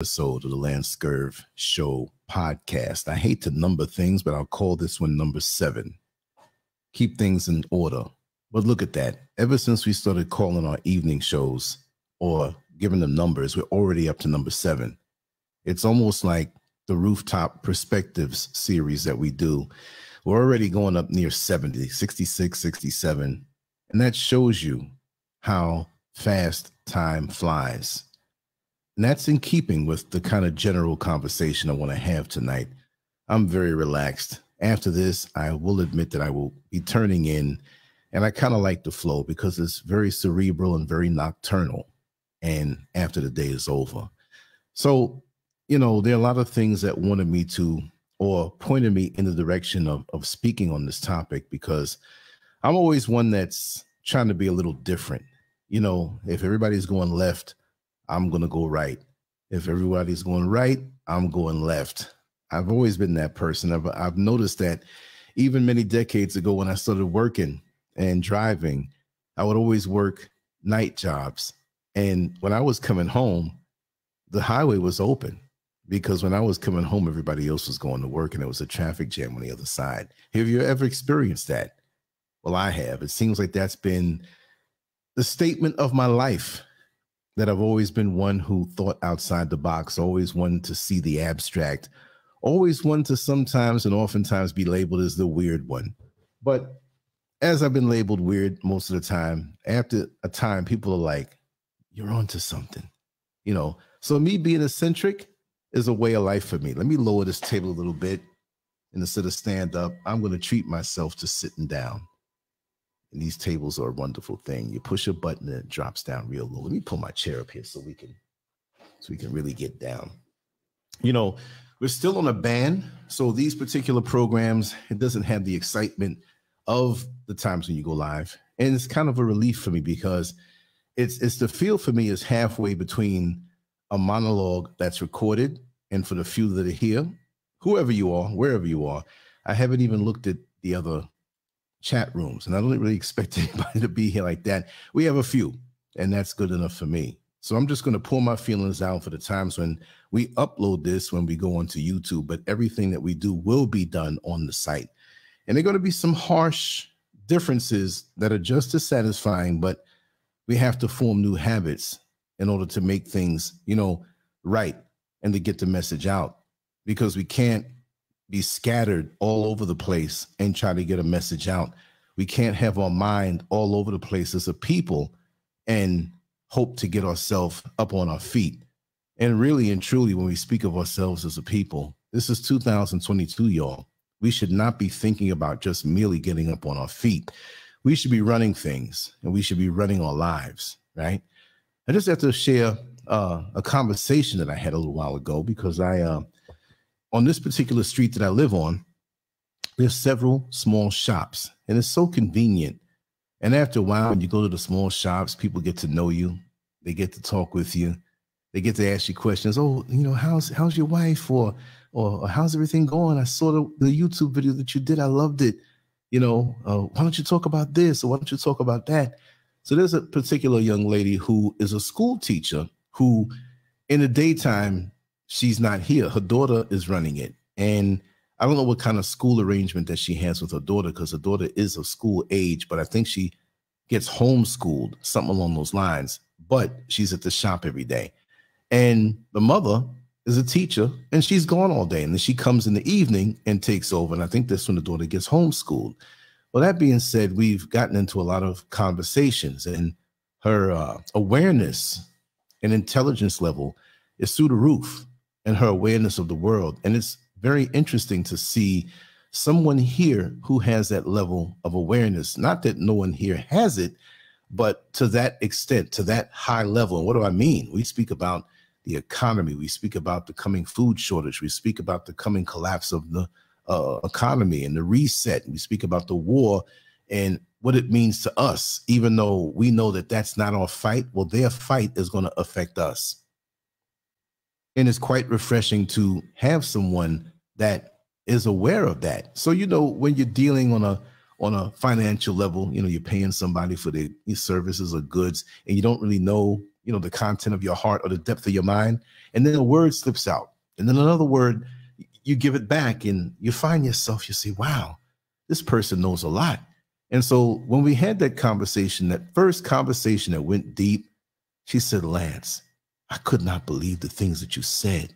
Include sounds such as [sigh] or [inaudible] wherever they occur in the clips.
episode of the Lance Scurv Show podcast. I hate to number things, but I'll call this one number seven. Keep things in order. But look at that. Ever since we started calling our evening shows or giving them numbers, we're already up to number seven. It's almost like the rooftop perspectives series that we do. We're already going up near 70, 66, 67. And that shows you how fast time flies. And that's in keeping with the kind of general conversation I want to have tonight. I'm very relaxed. After this, I will admit that I will be turning in, and I kind of like the flow because it's very cerebral and very nocturnal. And after the day is over. So, you know, there are a lot of things that wanted me to or pointed me in the direction of, of speaking on this topic because I'm always one that's trying to be a little different. You know, if everybody's going left, I'm going to go right. If everybody's going right, I'm going left. I've always been that person. I've, I've noticed that even many decades ago when I started working and driving, I would always work night jobs. And when I was coming home, the highway was open because when I was coming home, everybody else was going to work and there was a traffic jam on the other side. Have you ever experienced that? Well, I have. It seems like that's been the statement of my life that I've always been one who thought outside the box, always one to see the abstract, always one to sometimes and oftentimes be labeled as the weird one. But as I've been labeled weird most of the time, after a time, people are like, you're onto something, you know. So me being eccentric is a way of life for me. Let me lower this table a little bit. And instead of stand up, I'm going to treat myself to sitting down. And these tables are a wonderful thing. You push a button and it drops down real low. Let me pull my chair up here so we can so we can really get down. You know, we're still on a ban. So these particular programs, it doesn't have the excitement of the times when you go live. And it's kind of a relief for me because it's it's the feel for me is halfway between a monologue that's recorded and for the few that are here, whoever you are, wherever you are, I haven't even looked at the other chat rooms. And I don't really expect [laughs] anybody to be here like that. We have a few, and that's good enough for me. So I'm just going to pull my feelings out for the times when we upload this when we go onto YouTube, but everything that we do will be done on the site. And there are going to be some harsh differences that are just as satisfying, but we have to form new habits in order to make things, you know, right and to get the message out because we can't be scattered all over the place and try to get a message out. We can't have our mind all over the place as a people and hope to get ourselves up on our feet. And really and truly, when we speak of ourselves as a people, this is 2022, y'all. We should not be thinking about just merely getting up on our feet. We should be running things and we should be running our lives, right? I just have to share uh, a conversation that I had a little while ago because I, uh, on this particular street that I live on, there's several small shops, and it's so convenient. And after a while, when you go to the small shops, people get to know you. They get to talk with you. They get to ask you questions. Oh, you know, how's how's your wife, or or, or how's everything going? I saw the, the YouTube video that you did. I loved it. You know, uh, why don't you talk about this, or why don't you talk about that? So there's a particular young lady who is a school teacher who, in the daytime, she's not here. Her daughter is running it. And I don't know what kind of school arrangement that she has with her daughter because her daughter is of school age, but I think she gets homeschooled, something along those lines. But she's at the shop every day. And the mother is a teacher and she's gone all day. And then she comes in the evening and takes over. And I think that's when the daughter gets homeschooled. Well, that being said, we've gotten into a lot of conversations and her uh, awareness and intelligence level is through the roof and her awareness of the world. And it's very interesting to see someone here who has that level of awareness. Not that no one here has it, but to that extent, to that high level. And what do I mean? We speak about the economy, we speak about the coming food shortage, we speak about the coming collapse of the uh, economy and the reset, we speak about the war and what it means to us, even though we know that that's not our fight. Well, their fight is going to affect us and it's quite refreshing to have someone that is aware of that so you know when you're dealing on a on a financial level you know you're paying somebody for their services or goods and you don't really know you know, the content of your heart or the depth of your mind. And then a word slips out. And then another word, you give it back and you find yourself, you say, wow, this person knows a lot. And so when we had that conversation, that first conversation that went deep, she said, Lance, I could not believe the things that you said.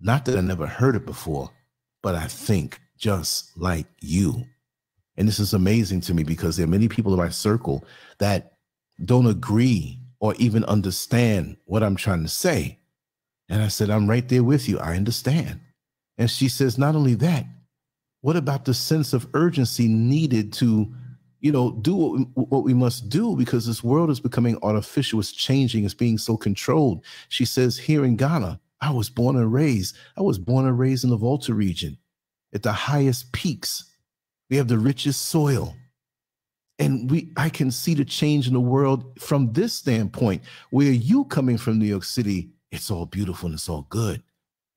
Not that I never heard it before, but I think just like you. And this is amazing to me because there are many people in my circle that don't agree or even understand what I'm trying to say. And I said, I'm right there with you. I understand. And she says, not only that, what about the sense of urgency needed to, you know, do what we, what we must do because this world is becoming artificial, it's changing, it's being so controlled. She says, here in Ghana, I was born and raised. I was born and raised in the Volta region at the highest peaks. We have the richest soil. And we I can see the change in the world from this standpoint. Where you coming from New York City, it's all beautiful and it's all good.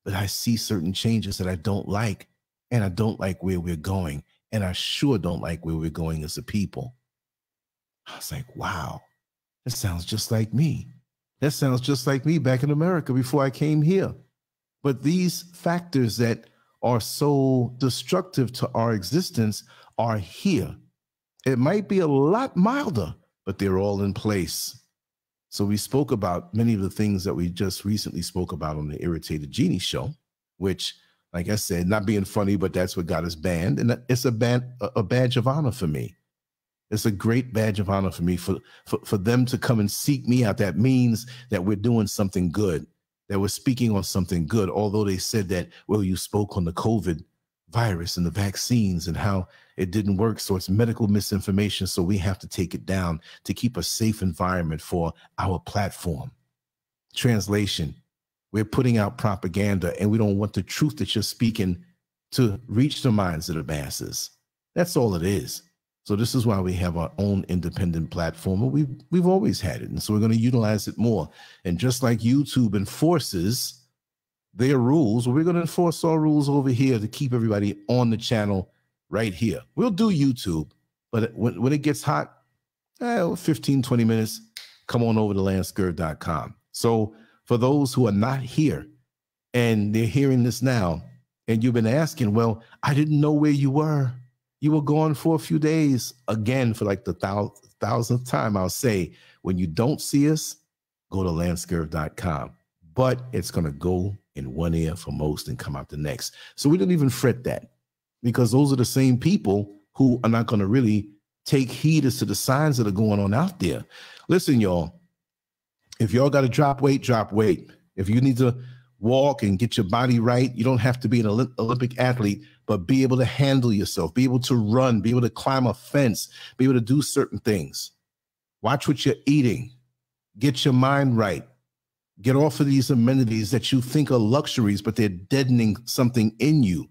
But I see certain changes that I don't like, and I don't like where we're going. And I sure don't like where we're going as a people. I was like, wow, that sounds just like me. That sounds just like me back in America before I came here. But these factors that are so destructive to our existence are here. It might be a lot milder, but they're all in place. So we spoke about many of the things that we just recently spoke about on the Irritated Genie show, which, like I said, not being funny, but that's what got us banned, and it's a band, a badge of honor for me. It's a great badge of honor for me for, for, for them to come and seek me out. That means that we're doing something good, that we're speaking on something good. Although they said that, well, you spoke on the COVID virus and the vaccines and how it didn't work. So it's medical misinformation. So we have to take it down to keep a safe environment for our platform. Translation We're putting out propaganda and we don't want the truth that you're speaking to reach the minds of the masses. That's all it is. So this is why we have our own independent platform, we've we've always had it, and so we're going to utilize it more. And just like YouTube enforces their rules, we're going to enforce our rules over here to keep everybody on the channel right here. We'll do YouTube, but when, when it gets hot, eh, 15, 20 minutes, come on over to lancescurv.com. So for those who are not here and they're hearing this now, and you've been asking, well, I didn't know where you were you were gone for a few days again for like the thou- thousandth time. I'll say, when you don't see us, go to lancescurv.com. But it's going to go in one ear for most and come out the next. So we don't even fret that because those are the same people who are not going to really take heed as to the signs that are going on out there. Listen, y'all, if y'all got to drop weight, drop weight. If you need to walk and get your body right, you don't have to be an Olympic athlete but be able to handle yourself, be able to run, be able to climb a fence, be able to do certain things. Watch what you're eating, get your mind right. Get off of these amenities that you think are luxuries, but they're deadening something in you.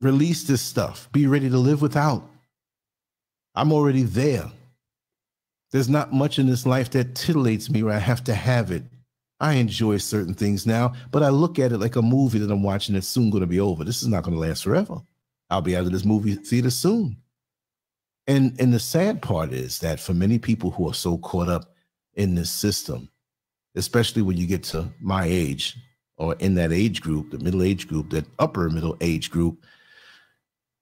Release this stuff. Be ready to live without. I'm already there. There's not much in this life that titillates me where I have to have it. I enjoy certain things now, but I look at it like a movie that I'm watching that's soon going to be over. This is not going to last forever. I'll be out of this movie theater soon. And and the sad part is that for many people who are so caught up in this system, especially when you get to my age or in that age group, the middle age group, that upper middle age group,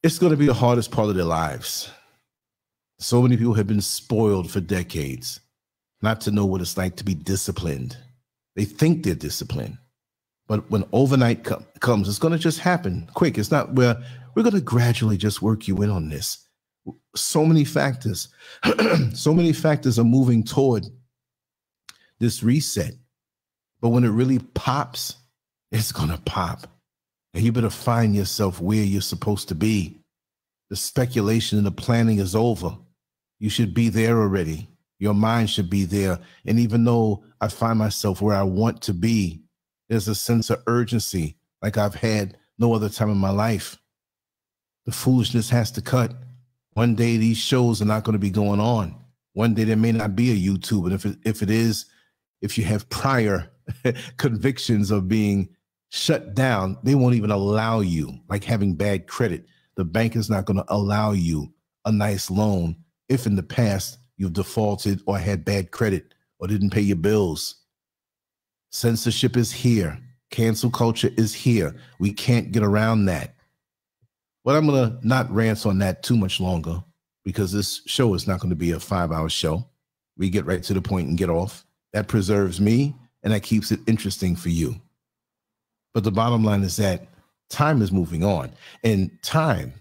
it's going to be the hardest part of their lives. So many people have been spoiled for decades, not to know what it's like to be disciplined they think they're disciplined. But when overnight com- comes, it's going to just happen quick. It's not where we're going to gradually just work you in on this. So many factors, [clears throat] so many factors are moving toward this reset. But when it really pops, it's going to pop. And you better find yourself where you're supposed to be. The speculation and the planning is over. You should be there already. Your mind should be there. And even though I find myself where I want to be, there's a sense of urgency like I've had no other time in my life. The foolishness has to cut. One day these shows are not going to be going on. One day there may not be a YouTube. And if it, if it is, if you have prior [laughs] convictions of being shut down, they won't even allow you, like having bad credit. The bank is not going to allow you a nice loan if in the past you've defaulted or had bad credit or didn't pay your bills. Censorship is here. Cancel culture is here. We can't get around that. But I'm going to not rant on that too much longer because this show is not going to be a five hour show. We get right to the point and get off. That preserves me and that keeps it interesting for you. But the bottom line is that time is moving on. And time,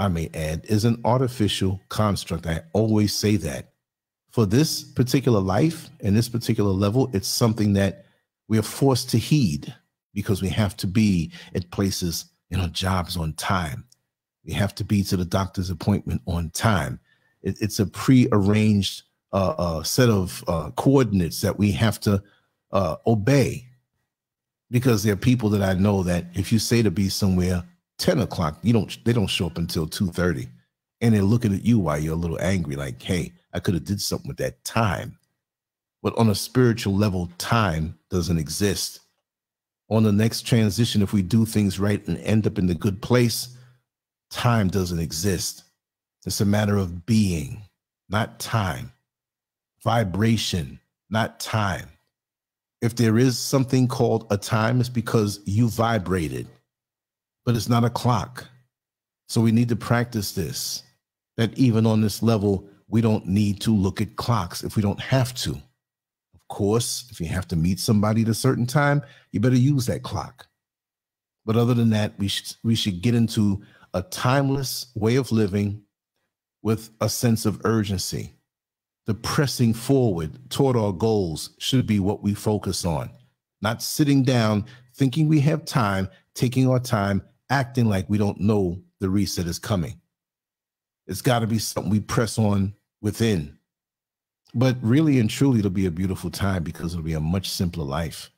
I may add, is an artificial construct. I always say that. For this particular life and this particular level, it's something that we are forced to heed because we have to be at places, you know, jobs on time. We have to be to the doctor's appointment on time. It, it's a pre-arranged uh, uh, set of uh, coordinates that we have to uh, obey because there are people that I know that if you say to be somewhere 10 o'clock, you don't they don't show up until 2:30. And they're looking at you while you're a little angry, like, hey, I could have did something with that time. But on a spiritual level, time doesn't exist. On the next transition, if we do things right and end up in the good place, time doesn't exist. It's a matter of being, not time. Vibration, not time. If there is something called a time, it's because you vibrated, but it's not a clock. So we need to practice this that even on this level, we don't need to look at clocks if we don't have to. Of course, if you have to meet somebody at a certain time, you better use that clock. But other than that, we should we should get into a timeless way of living with a sense of urgency the pressing forward toward our goals should be what we focus on, not sitting down thinking we have time, taking our time, acting like we don't know the reset is coming. It's got to be something we press on within. But really and truly, it'll be a beautiful time because it'll be a much simpler life.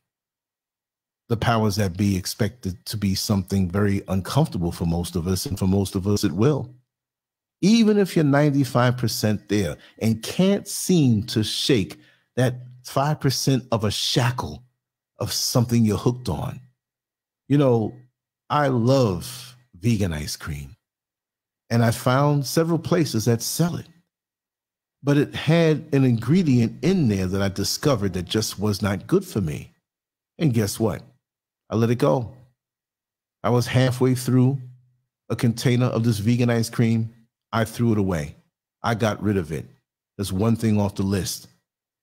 The powers that be expected to be something very uncomfortable for most of us, and for most of us, it will even if you're 95% there and can't seem to shake that 5% of a shackle of something you're hooked on. You know, I love vegan ice cream, and I found several places that sell it. But it had an ingredient in there that I discovered that just was not good for me. And guess what? I let it go. I was halfway through a container of this vegan ice cream I threw it away. I got rid of it. There's one thing off the list.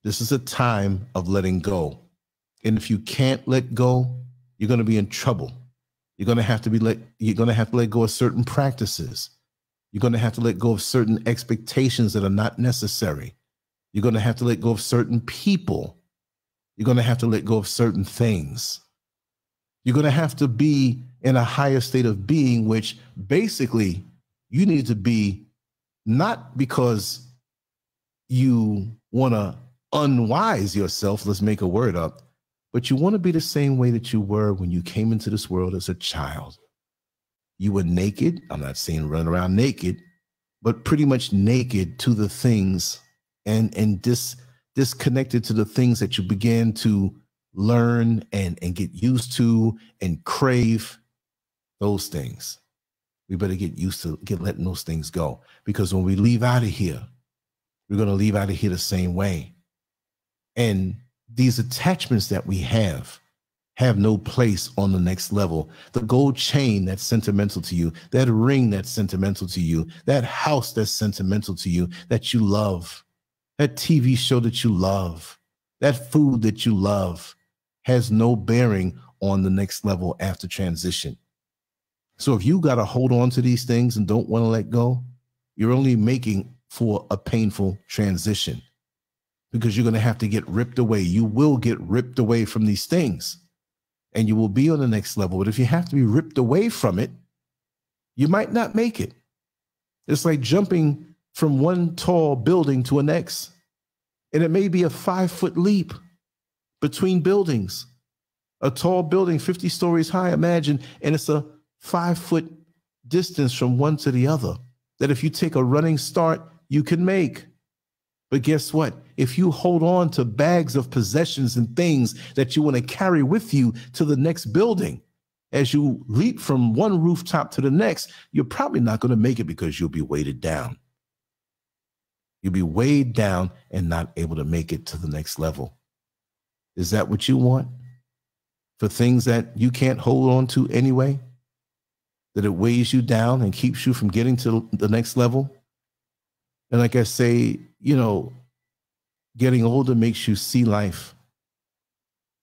This is a time of letting go. And if you can't let go, you're going to be in trouble. You're going to have to be let you're going to have to let go of certain practices. You're going to have to let go of certain expectations that are not necessary. You're going to have to let go of certain people. You're going to have to let go of certain things. You're going to have to be in a higher state of being, which basically you need to be not because you want to unwise yourself, let's make a word up, but you want to be the same way that you were when you came into this world as a child. You were naked. I'm not saying run around naked, but pretty much naked to the things and and dis disconnected to the things that you began to learn and and get used to and crave those things we better get used to get letting those things go because when we leave out of here we're going to leave out of here the same way and these attachments that we have have no place on the next level. The gold chain that's sentimental to you that ring that's sentimental to you that house that's sentimental to you that you love that tv show that you love that food that you love has no bearing on the next level after transition. So if you got to hold on to these things and don't want to let go, you're only making for a painful transition because you're going to have to get ripped away. You will get ripped away from these things and you will be on the next level. But if you have to be ripped away from it, you might not make it. It's like jumping from one tall building to a next. And it may be a five foot leap between buildings. A tall building, 50 stories high, imagine, and it's a five foot distance from one to the other that if you take a running start, you can make. But guess what? If you hold on to bags of possessions and things that you want to carry with you to the next building, as you leap from one rooftop to the next, you're probably not going to make it because you'll be weighted down. You'll be weighed down and not able to make it to the next level. Is that what you want? For things that you can't hold on to anyway? That it weighs you down and keeps you from getting to the next level? And like I say, you know, getting older makes you see life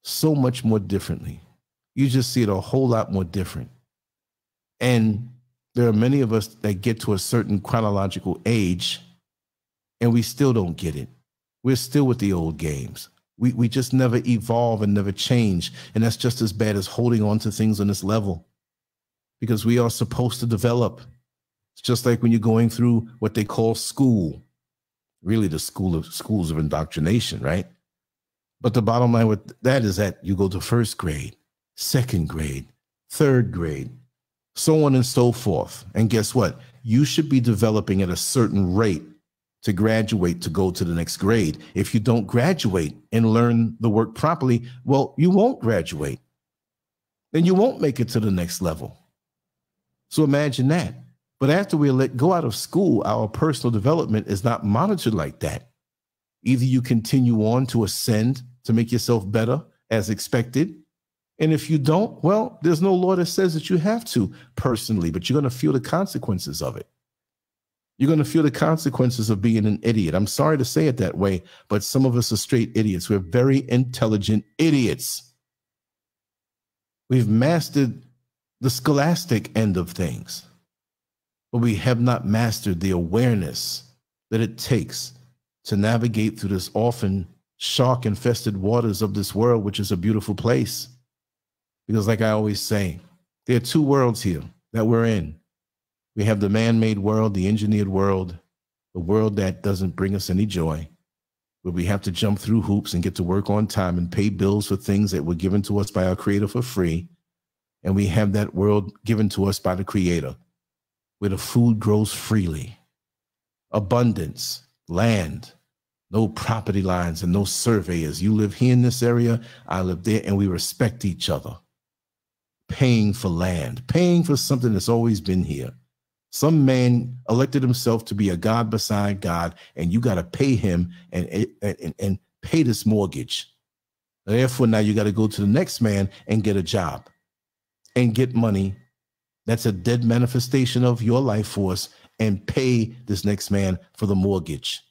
so much more differently. You just see it a whole lot more different. And there are many of us that get to a certain chronological age and we still don't get it. We're still with the old games. We, we just never evolve and never change. And that's just as bad as holding on to things on this level because we are supposed to develop. It's just like when you're going through what they call school, really the school of schools of indoctrination, right? But the bottom line with that is that you go to first grade, second grade, third grade, so on and so forth. And guess what? You should be developing at a certain rate to graduate to go to the next grade. If you don't graduate and learn the work properly, well, you won't graduate. Then you won't make it to the next level. So imagine that. But after we let go out of school, our personal development is not monitored like that. Either you continue on to ascend to make yourself better as expected. And if you don't, well, there's no law that says that you have to personally, but you're going to feel the consequences of it. You're going to feel the consequences of being an idiot. I'm sorry to say it that way, but some of us are straight idiots. We're very intelligent idiots. We've mastered the scholastic end of things, but we have not mastered the awareness that it takes to navigate through this often shark infested waters of this world, which is a beautiful place. Because, like I always say, there are two worlds here that we're in. We have the man made world, the engineered world, the world that doesn't bring us any joy, where we have to jump through hoops and get to work on time and pay bills for things that were given to us by our Creator for free. And we have that world given to us by the Creator, where the food grows freely, abundance, land, no property lines and no surveyors. You live here in this area, I live there, and we respect each other. Paying for land, paying for something that's always been here. Some man elected himself to be a God beside God, and you got to pay him and, and, and pay this mortgage. Therefore, now you got to go to the next man and get a job and get money. That's a dead manifestation of your life force and pay this next man for the mortgage.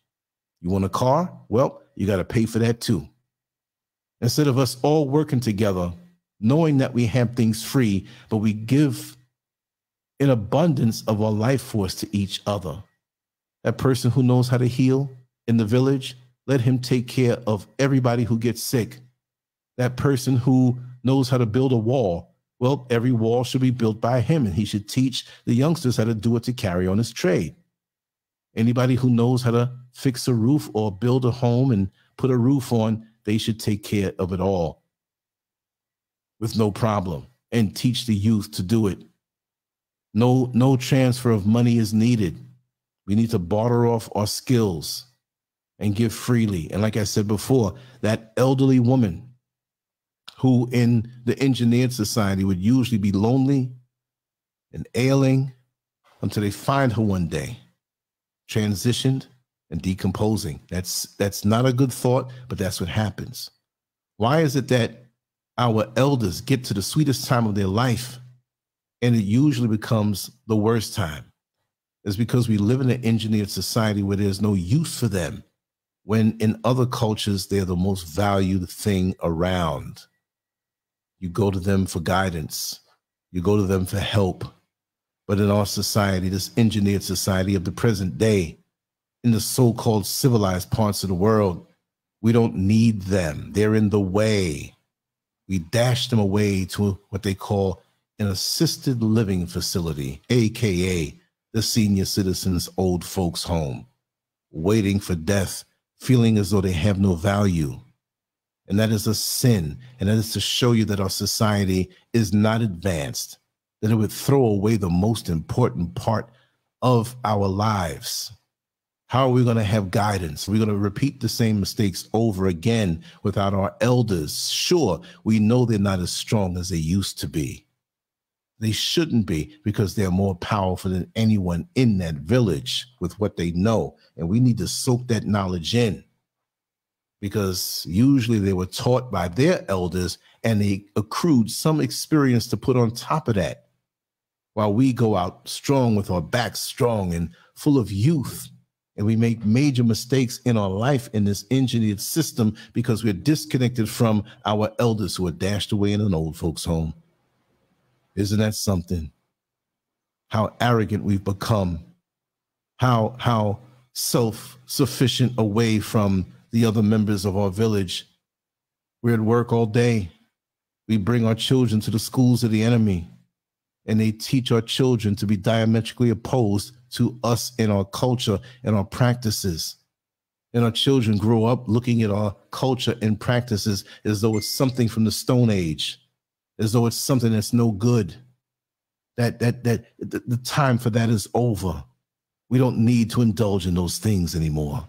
You want a car? Well, you got to pay for that too. Instead of us all working together, knowing that we have things free, but we give an abundance of our life force to each other. That person who knows how to heal in the village, let him take care of everybody who gets sick. That person who knows how to build a wall, well, every wall should be built by him, and he should teach the youngsters how to do it to carry on his trade. Anybody who knows how to fix a roof or build a home and put a roof on, they should take care of it all with no problem and teach the youth to do it. No, no transfer of money is needed. We need to barter off our skills and give freely. And like I said before, that elderly woman who in the engineered society would usually be lonely and ailing until they find her one day transitioned and decomposing. That's that's not a good thought, but that's what happens. Why is it that our elders get to the sweetest time of their life and it usually becomes the worst time? It's because we live in an engineered society where there's no use for them, when in other cultures they're the most valued thing around. You go to them for guidance, you go to them for help, but in our society, this engineered society of the present day, in the so called civilized parts of the world, we don't need them. They're in the way. We dash them away to what they call an assisted living facility, AKA the senior citizens' old folks' home, waiting for death, feeling as though they have no value. And that is a sin. And that is to show you that our society is not advanced that it would throw away the most important part of our lives. How are we going to have guidance? We're going to repeat the same mistakes over again without our elders. Sure, we know they're not as strong as they used to be. They shouldn't be because they're more powerful than anyone in that village with what they know. And we need to soak that knowledge in because usually they were taught by their elders and they accrued some experience to put on top of that. While we go out strong with our backs strong and full of youth and we make major mistakes in our life in this engineered system because we're disconnected from our elders who are dashed away in an old folks home. Isn't that something? How arrogant we've become. How how self-sufficient away from the other members of our village we're at work all day we bring our children to the schools of the enemy and they teach our children to be diametrically opposed to us and our culture and our practices. And our children grow up looking at our culture and practices as though it's something from the Stone Age, as though it's something that's no good. That that that the, the time for that is over. We don't need to indulge in those things anymore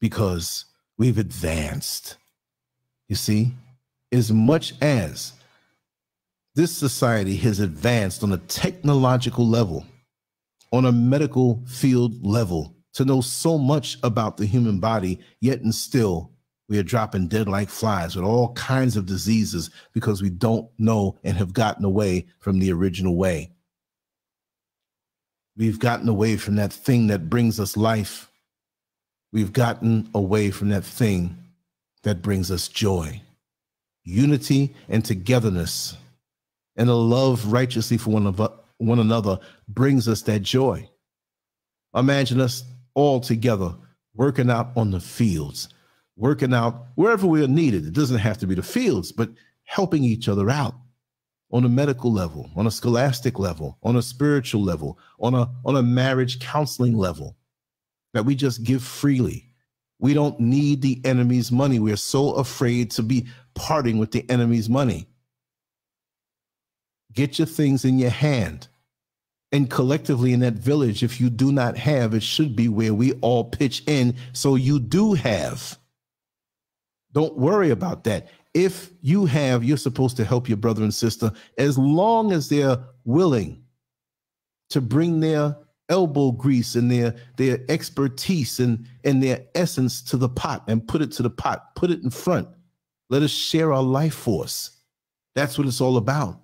because we've advanced. You see, as much as this society has advanced on a technological level, on a medical field level, to know so much about the human body, yet and still we are dropping dead like flies with all kinds of diseases because we don't know and have gotten away from the original way. We've gotten away from that thing that brings us life. We've gotten away from that thing that brings us joy, unity, and togetherness and a love righteously for one, of, one another brings us that joy. Imagine us all together working out on the fields, working out wherever we are needed. It doesn't have to be the fields, but helping each other out on a medical level, on a scholastic level, on a spiritual level, on a on a marriage counseling level, that we just give freely. We don't need the enemy's money. We're so afraid to be parting with the enemy's money. Get your things in your hand. And collectively in that village, if you do not have, it should be where we all pitch in so you do have. Don't worry about that. If you have, you're supposed to help your brother and sister as long as they're willing to bring their elbow grease and their their expertise and and their essence to the pot and put it to the pot put it in front let us share our life force that's what it's all about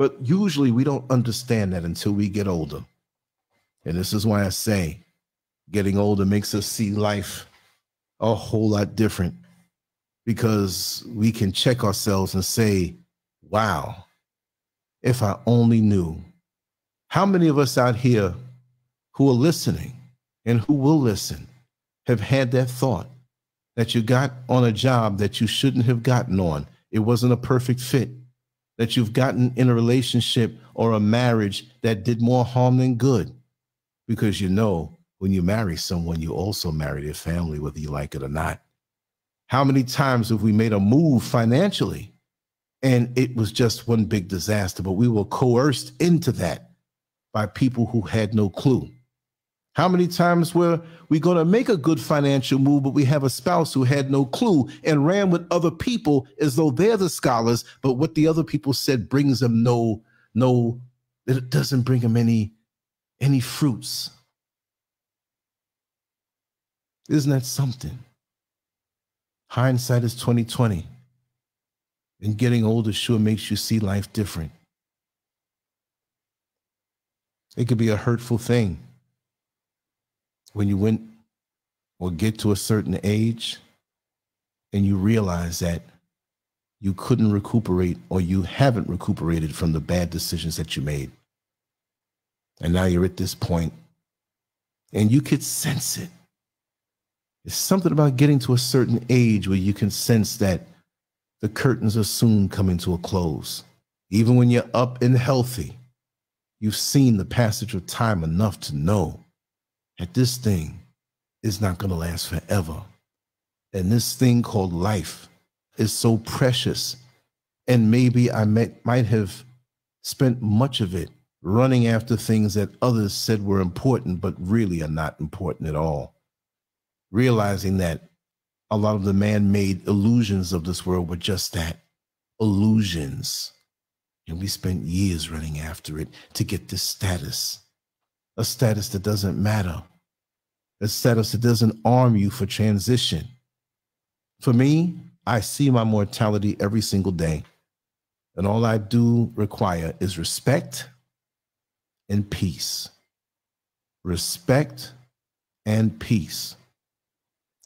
but usually we don't understand that until we get older. And this is why I say getting older makes us see life a whole lot different because we can check ourselves and say, wow, if I only knew. How many of us out here who are listening and who will listen have had that thought that you got on a job that you shouldn't have gotten on? It wasn't a perfect fit that you've gotten in a relationship or a marriage that did more harm than good. Because you know, when you marry someone, you also marry their family, whether you like it or not. How many times have we made a move financially and it was just one big disaster, but we were coerced into that by people who had no clue? How many times were we going to make a good financial move, but we have a spouse who had no clue and ran with other people as though they're the scholars, but what the other people said brings them no, no, it doesn't bring them any, any fruits. Isn't that something? Hindsight is 2020. And getting older sure makes you see life different. It could be a hurtful thing when you went or get to a certain age and you realize that you couldn't recuperate or you haven't recuperated from the bad decisions that you made. And now you're at this point and you could sense it. It's something about getting to a certain age where you can sense that the curtains are soon coming to a close. Even when you're up and healthy, you've seen the passage of time enough to know that this thing is not going to last forever. And this thing called life is so precious. And maybe I might, might have spent much of it running after things that others said were important, but really are not important at all. Realizing that a lot of the man made illusions of this world were just that illusions. And we spent years running after it to get this status, a status that doesn't matter, a status that doesn't arm you for transition. For me, I see my mortality every single day. And all I do require is respect and peace. Respect and peace.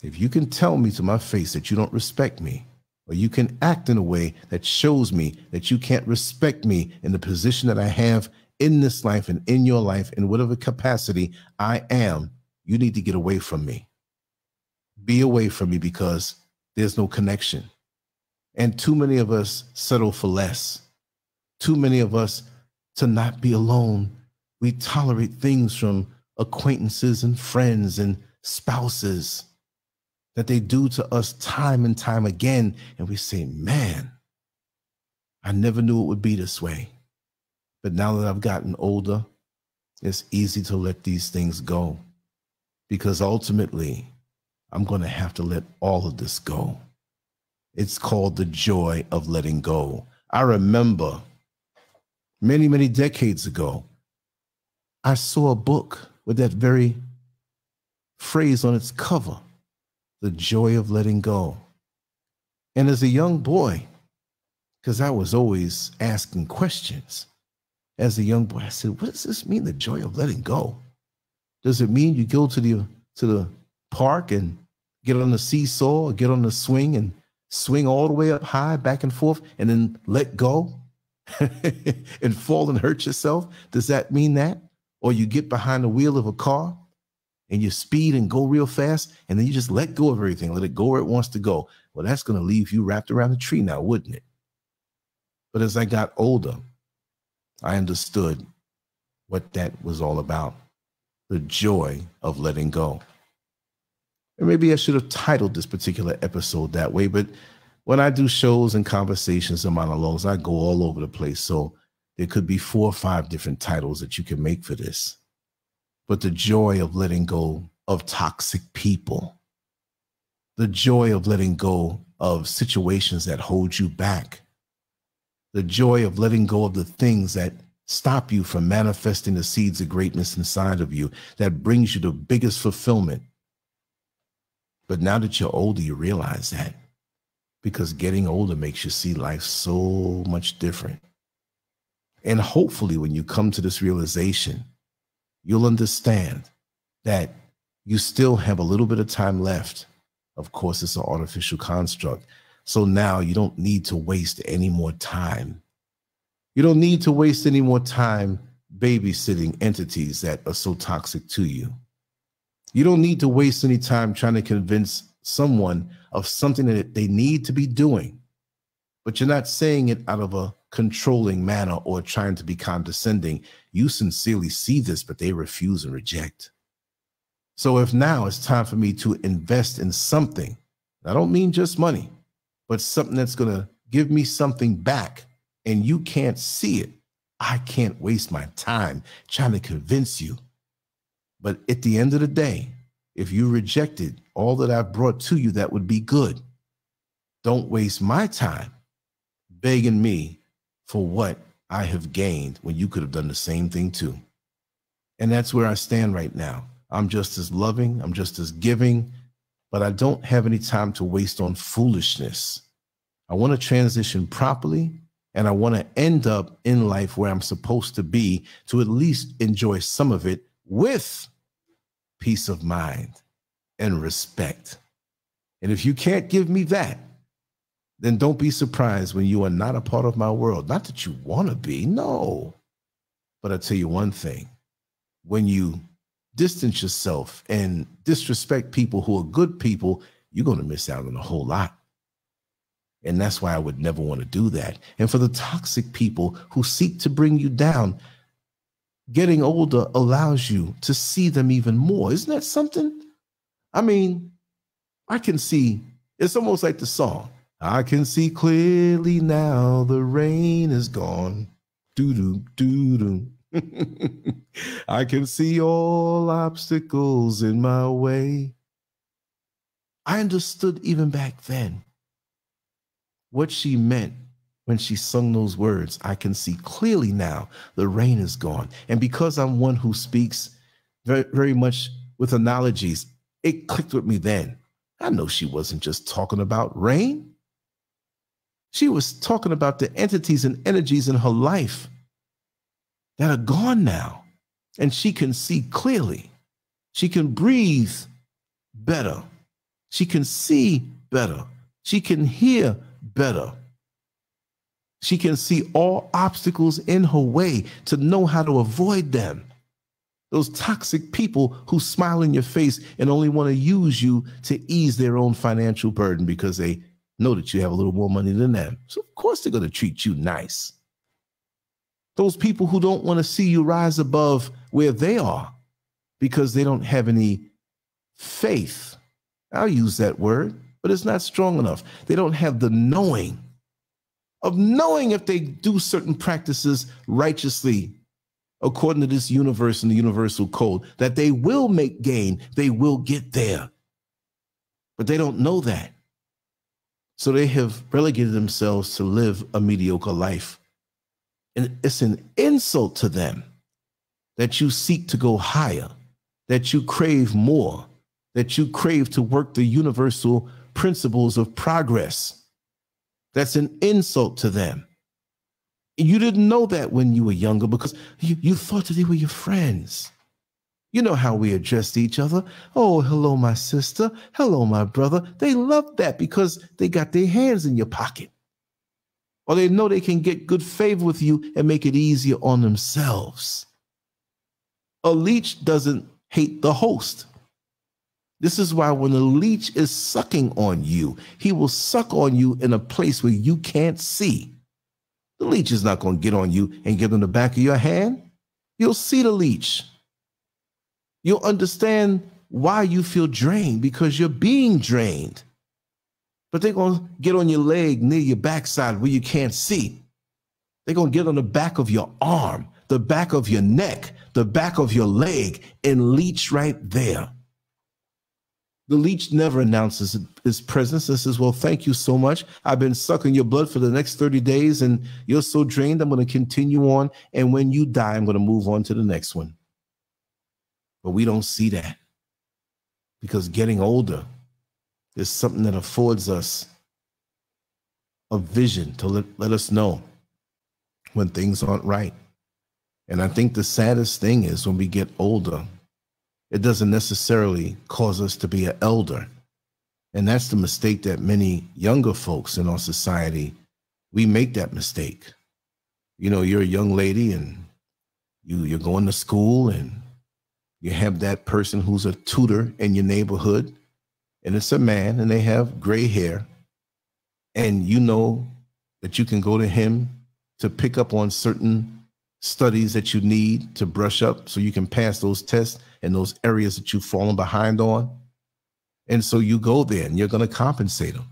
If you can tell me to my face that you don't respect me, or you can act in a way that shows me that you can't respect me in the position that I have in this life and in your life, in whatever capacity I am, you need to get away from me. Be away from me because there's no connection. And too many of us settle for less. Too many of us to not be alone. We tolerate things from acquaintances and friends and spouses that they do to us time and time again. And we say, man, I never knew it would be this way. But now that I've gotten older, it's easy to let these things go because ultimately I'm going to have to let all of this go. It's called the joy of letting go. I remember many, many decades ago, I saw a book with that very phrase on its cover the joy of letting go. And as a young boy, because I was always asking questions, as a young boy, I said, What does this mean, the joy of letting go? Does it mean you go to the to the park and get on the seesaw or get on the swing and swing all the way up high, back and forth, and then let go [laughs] and fall and hurt yourself? Does that mean that? Or you get behind the wheel of a car and you speed and go real fast, and then you just let go of everything, let it go where it wants to go. Well, that's going to leave you wrapped around the tree now, wouldn't it? But as I got older, I understood what that was all about the joy of letting go. And maybe I should have titled this particular episode that way, but when I do shows and conversations and monologues, I go all over the place. So there could be four or five different titles that you can make for this. But the joy of letting go of toxic people, the joy of letting go of situations that hold you back, the joy of letting go of the things that stop you from manifesting the seeds of greatness inside of you that brings you the biggest fulfillment. But now that you're older, you realize that because getting older makes you see life so much different. And hopefully, when you come to this realization, you'll understand that you still have a little bit of time left. Of course, it's an artificial construct. So now you don't need to waste any more time. You don't need to waste any more time babysitting entities that are so toxic to you. You don't need to waste any time trying to convince someone of something that they need to be doing, but you're not saying it out of a controlling manner or trying to be condescending. You sincerely see this, but they refuse and reject. So if now it's time for me to invest in something, I don't mean just money, but something that's going to give me something back and you can't see it, I can't waste my time trying to convince you. But at the end of the day, if you rejected all that I've brought to you that would be good, don't waste my time begging me for what I have gained when you could have done the same thing too. And that's where I stand right now. I'm just as loving, I'm just as giving, but I don't have any time to waste on foolishness. I want to transition properly and I want to end up in life where I'm supposed to be to at least enjoy some of it with peace of mind and respect. And if you can't give me that, then don't be surprised when you are not a part of my world. Not that you want to be, no. But I'll tell you one thing when you distance yourself and disrespect people who are good people, you're going to miss out on a whole lot. And that's why I would never want to do that. And for the toxic people who seek to bring you down, getting older allows you to see them even more. Isn't that something? I mean, I can see, it's almost like the song. I can see clearly now the rain is gone. Doo doo doo doo. [laughs] I can see all obstacles in my way. I understood even back then what she meant when she sung those words, I can see clearly now the rain is gone. And because I'm one who speaks very, very much with analogies, it clicked with me then. I know she wasn't just talking about rain. She was talking about the entities and energies in her life that are gone now. And she can see clearly. She can breathe better. She can see better. She can hear better. She can see all obstacles in her way to know how to avoid them. Those toxic people who smile in your face and only want to use you to ease their own financial burden because they know that you have a little more money than them. So, of course, they're going to treat you nice. Those people who don't want to see you rise above where they are because they don't have any faith. I'll use that word, but it's not strong enough. They don't have the knowing of knowing if they do certain practices righteously according to this universe and the universal code that they will make gain, they will get there. But they don't know that. So they have relegated themselves to live a mediocre life. And it's an insult to them that you seek to go higher, that you crave more, that you crave to work the universal principles of progress. That's an insult to them. You didn't know that when you were younger because you, you thought that they were your friends. You know how we address each other. Oh, hello, my sister. Hello, my brother. They love that because they got their hands in your pocket. Or they know they can get good favor with you and make it easier on themselves. A leech doesn't hate the host. This is why when a leech is sucking on you, he will suck on you in a place where you can't see. The leech is not going to get on you and get on the back of your hand. You'll see the leech. You'll understand why you feel drained because you're being drained. But they're going to get on your leg near your backside where you can't see. They're going to get on the back of your arm, the back of your neck, the back of your leg, and leech right there. The leech never announces his presence and says, Well, thank you so much. I've been sucking your blood for the next 30 days and you're so drained. I'm going to continue on. And when you die, I'm going to move on to the next one. But we don't see that because getting older is something that affords us a vision to let, let us know when things aren't right. And I think the saddest thing is when we get older, it doesn't necessarily cause us to be an elder. And that's the mistake that many younger folks in our society, we make that mistake. You know, you're a young lady and you, you're going to school and you have that person who's a tutor in your neighborhood, and it's a man and they have gray hair. And you know that you can go to him to pick up on certain studies that you need to brush up so you can pass those tests in those areas that you've fallen behind on. And so you go there and you're going to compensate him.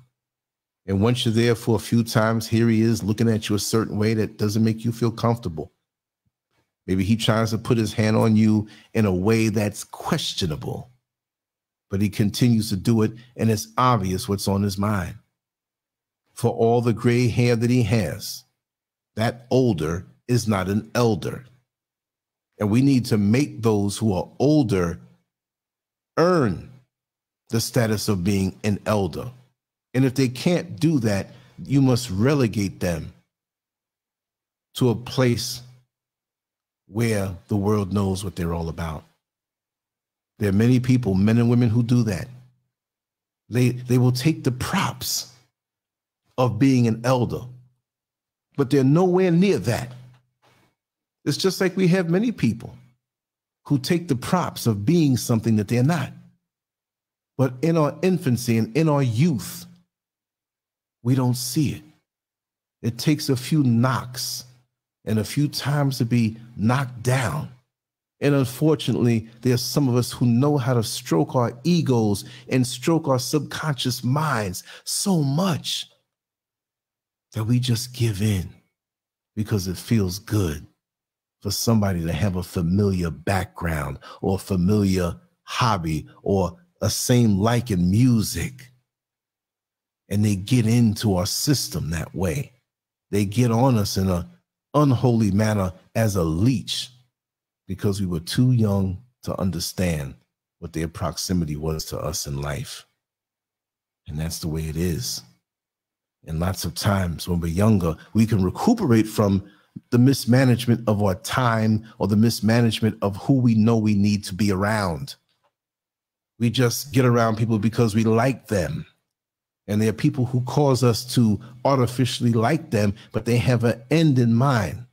And once you're there for a few times, here he is looking at you a certain way that doesn't make you feel comfortable. Maybe he tries to put his hand on you in a way that's questionable, but he continues to do it, and it's obvious what's on his mind. For all the gray hair that he has, that older is not an elder. And we need to make those who are older earn the status of being an elder. And if they can't do that, you must relegate them to a place where the world knows what they're all about. There are many people, men and women, who do that. They, they will take the props of being an elder, but they're nowhere near that. It's just like we have many people who take the props of being something that they're not. But in our infancy and in our youth, we don't see it. It takes a few knocks and a few times to be knocked down. And unfortunately, there's some of us who know how to stroke our egos and stroke our subconscious minds so much that we just give in because it feels good for somebody to have a familiar background or a familiar hobby or a same like in music. And they get into our system that way. they get on us in an unholy manner as a leech because we were too young to understand what their proximity was to us in life. And that's the way it is. And lots of times when we're younger, we can recuperate from the mismanagement of our time or the mismanagement of who we know we need to be around. We just get around people because we like them. And there are people who cause us to artificially like them, but they have an end in mind,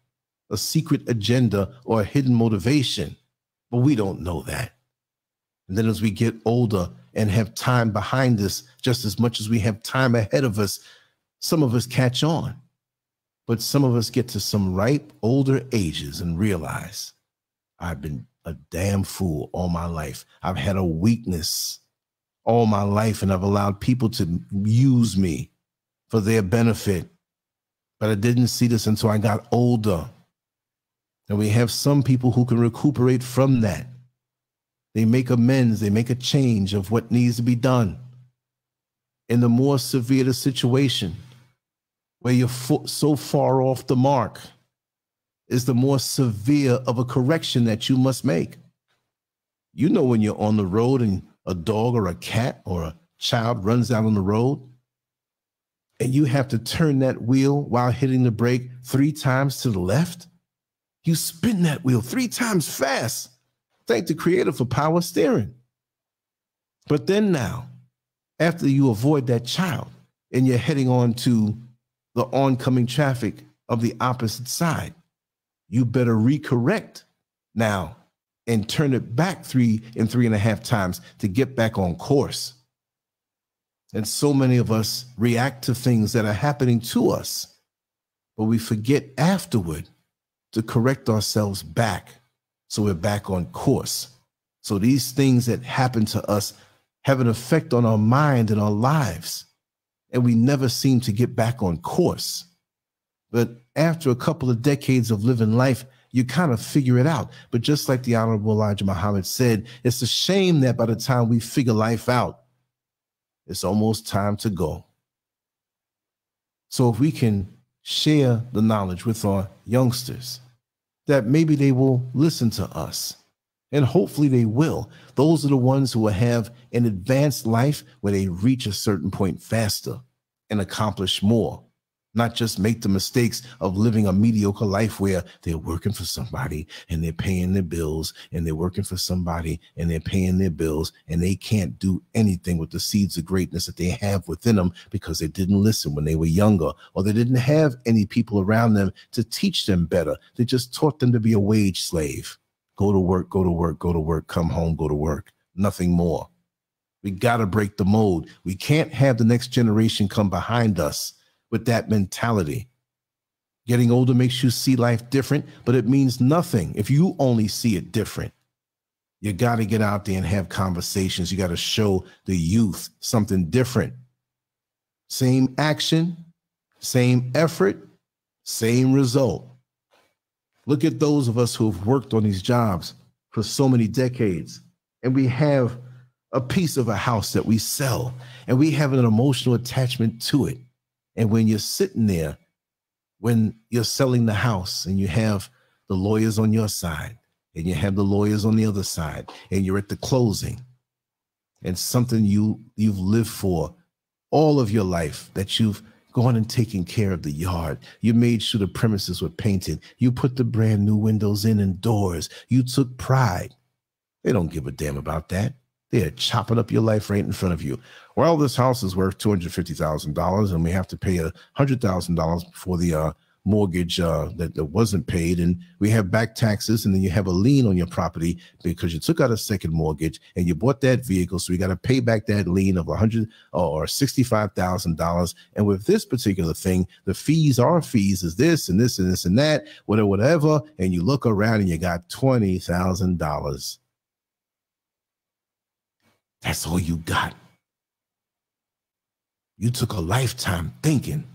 a secret agenda or a hidden motivation. But we don't know that. And then as we get older and have time behind us, just as much as we have time ahead of us, some of us catch on. But some of us get to some ripe older ages and realize I've been a damn fool all my life. I've had a weakness all my life and I've allowed people to use me for their benefit. But I didn't see this until I got older. And we have some people who can recuperate from that. They make amends, they make a change of what needs to be done. In the more severe the situation, where you're so far off the mark, is the more severe of a correction that you must make. You know, when you're on the road and a dog or a cat or a child runs out on the road, and you have to turn that wheel while hitting the brake three times to the left, you spin that wheel three times fast. Thank the creator for power steering. But then now, after you avoid that child and you're heading on to the oncoming traffic of the opposite side, you better recorrect now and turn it back three and three and a half times to get back on course. And so many of us react to things that are happening to us, but we forget afterward to correct ourselves back so we're back on course. So these things that happen to us have an effect on our mind and our lives, and we never seem to get back on course. But after a couple of decades of living life, you kind of figure it out. But just like the Honorable Elijah Muhammad said, it's a shame that by the time we figure life out, it's almost time to go. So if we can share the knowledge with our youngsters, that maybe they will listen to us. And hopefully they will. Those are the ones who will have an advanced life where they reach a certain point faster and accomplish more not just make the mistakes of living a mediocre life where they're working for somebody and they're paying their bills and they're working for somebody and they're paying their bills and they can't do anything with the seeds of greatness that they have within them because they didn't listen when they were younger or they didn't have any people around them to teach them better. They just taught them to be a wage slave. Go to work, go to work, go to work, come home, go to work. Nothing more. We got to break the mold. We can't have the next generation come behind us with that mentality. Getting older makes you see life different, but it means nothing if you only see it different. You got to get out there and have conversations. You got to show the youth something different. Same action, same effort, same result. Look at those of us who have worked on these jobs for so many decades, and we have a piece of a house that we sell, and we have an emotional attachment to it. And when you're sitting there, when you're selling the house and you have the lawyers on your side and you have the lawyers on the other side and you're at the closing and something you you've lived for all of your life that you've gone and taken care of the yard. You made sure the premises were painted. You put the brand new windows in and doors. You took pride. They don't give a damn about that. They're chopping up your life right in front of you. Well, this house is worth two hundred fifty thousand dollars, and we have to pay a hundred thousand dollars for the uh, mortgage uh, that, that wasn't paid, and we have back taxes, and then you have a lien on your property because you took out a second mortgage and you bought that vehicle, so we got to pay back that lien of a hundred or sixty-five thousand dollars. And with this particular thing, the fees are fees is this and this and this and that, whatever, whatever, and you look around and you got twenty thousand dollars that's all you got. You took a lifetime thinking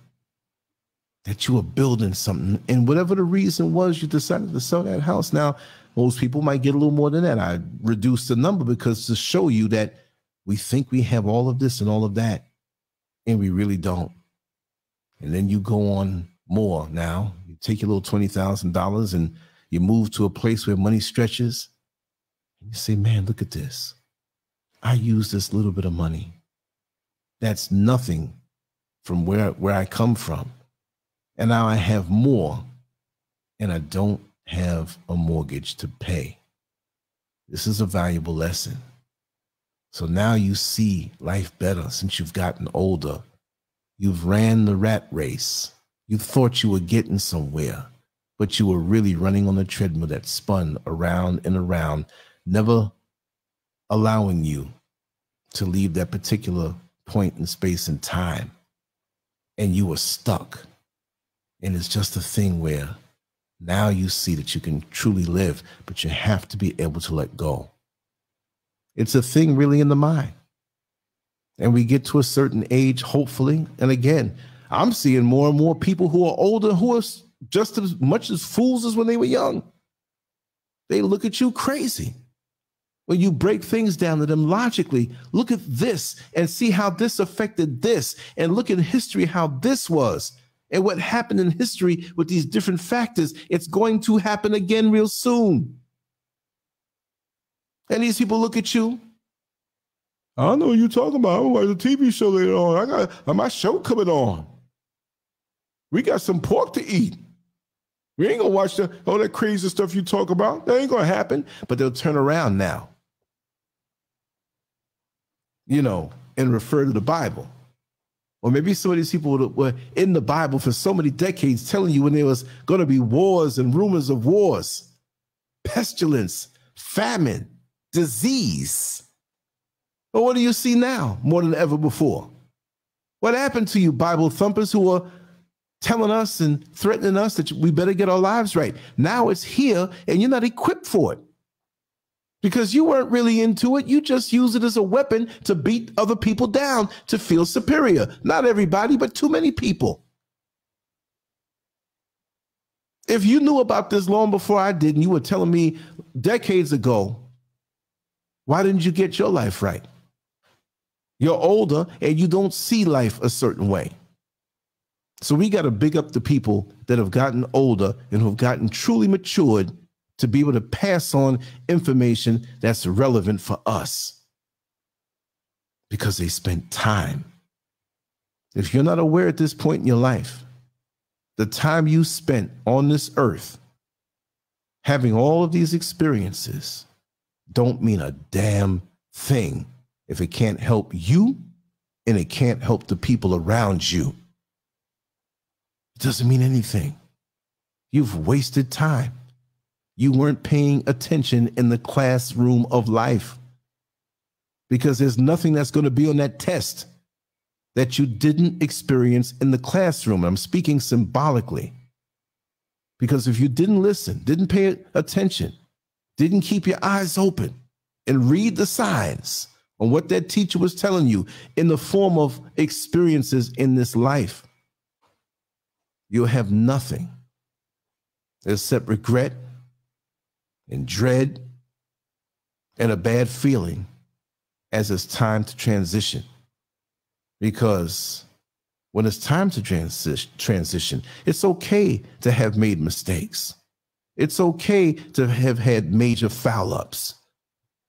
that you were building something. And whatever the reason was, you decided to sell that house. Now, most people might get a little more than that. I reduced the number because to show you that we think we have all of this and all of that, and we really don't. And then you go on more now. You take your little $20,000 and you move to a place where money stretches. And you say, man, look at this. I use this little bit of money. That's nothing from where, where I come from. And now I have more and I don't have a mortgage to pay. This is a valuable lesson. So now you see life better since you've gotten older. You've ran the rat race. You thought you were getting somewhere, but you were really running on a treadmill that spun around and around, never allowing you to leave that particular point in space and time. And you were stuck. And it's just a thing where now you see that you can truly live, but you have to be able to let go. It's a thing really in the mind. And we get to a certain age, hopefully. And again, I'm seeing more and more people who are older who are just as much as fools as when they were young. They look at you crazy. When you break things down to them logically, look at this and see how this affected this, and look at history how this was and what happened in history with these different factors, it's going to happen again real soon. And these people look at you. I don't know what you're talking about. I'm watch a TV show later on. I got my show coming on. We got some pork to eat. We ain't gonna watch the, all that crazy stuff you talk about. That ain't gonna happen. But they'll turn around now, you know, and refer to the Bible. Or maybe some of these people were in the Bible for so many decades telling you when there was going to be wars and rumors of wars, pestilence, famine, disease. But what do you see now more than ever before? What happened to you, Bible thumpers who are telling us and threatening us that we better get our lives right? Now it's here and you're not equipped for it because you weren't really into it. You just use it as a weapon to beat other people down to feel superior. Not everybody, but too many people. If you knew about this long before I did, and you were telling me decades ago, why didn't you get your life right? You're older and you don't see life a certain way. So we got to big up the people that have gotten older and who have gotten truly matured to be able to pass on information that's relevant for us because they spent time. If you're not aware at this point in your life, the time you spent on this earth having all of these experiences don't mean a damn thing if it can't help you and it can't help the people around you. It doesn't mean anything. You've wasted time you weren't paying attention in the classroom of life because there's nothing that's going to be on that test that you didn't experience in the classroom. I'm speaking symbolically. Because if you didn't listen, didn't pay attention, didn't keep your eyes open and read the signs on what that teacher was telling you in the form of experiences in this life, you'll have nothing except regret and dread and a bad feeling as it's time to transition. Because when it's time to transi- transition, it's okay to have made mistakes. It's okay to have had major foul ups.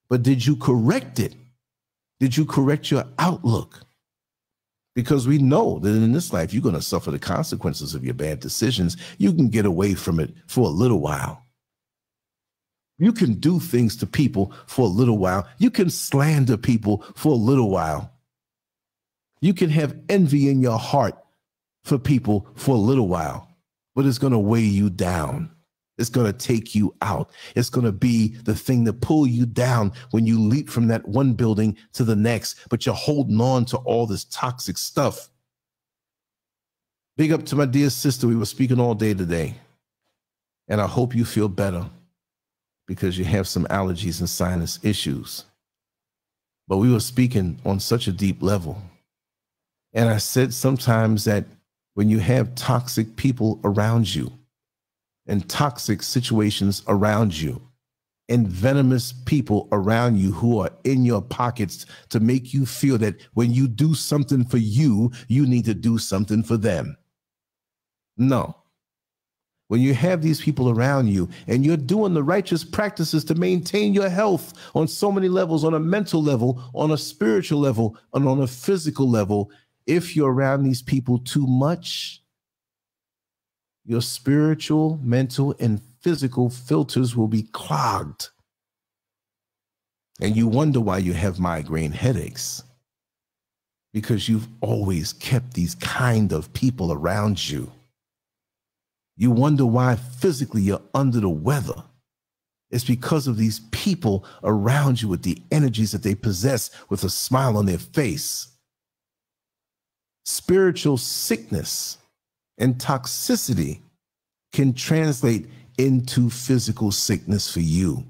But did you correct it? Did you correct your outlook? Because we know that in this life, you're going to suffer the consequences of your bad decisions. You can get away from it for a little while. You can do things to people for a little while. You can slander people for a little while. You can have envy in your heart for people for a little while, but it's going to weigh you down. It's going to take you out. It's going to be the thing to pull you down when you leap from that one building to the next, but you're holding on to all this toxic stuff. Big up to my dear sister. We were speaking all day today, and I hope you feel better because you have some allergies and sinus issues. But we were speaking on such a deep level. And I said sometimes that when you have toxic people around you and toxic situations around you and venomous people around you who are in your pockets to make you feel that when you do something for you, you need to do something for them. No. When you have these people around you and you're doing the righteous practices to maintain your health on so many levels on a mental level, on a spiritual level, and on a physical level, if you're around these people too much, your spiritual, mental, and physical filters will be clogged. And you wonder why you have migraine headaches because you've always kept these kind of people around you. You wonder why physically you're under the weather. It's because of these people around you with the energies that they possess with a smile on their face. Spiritual sickness and toxicity can translate into physical sickness for you.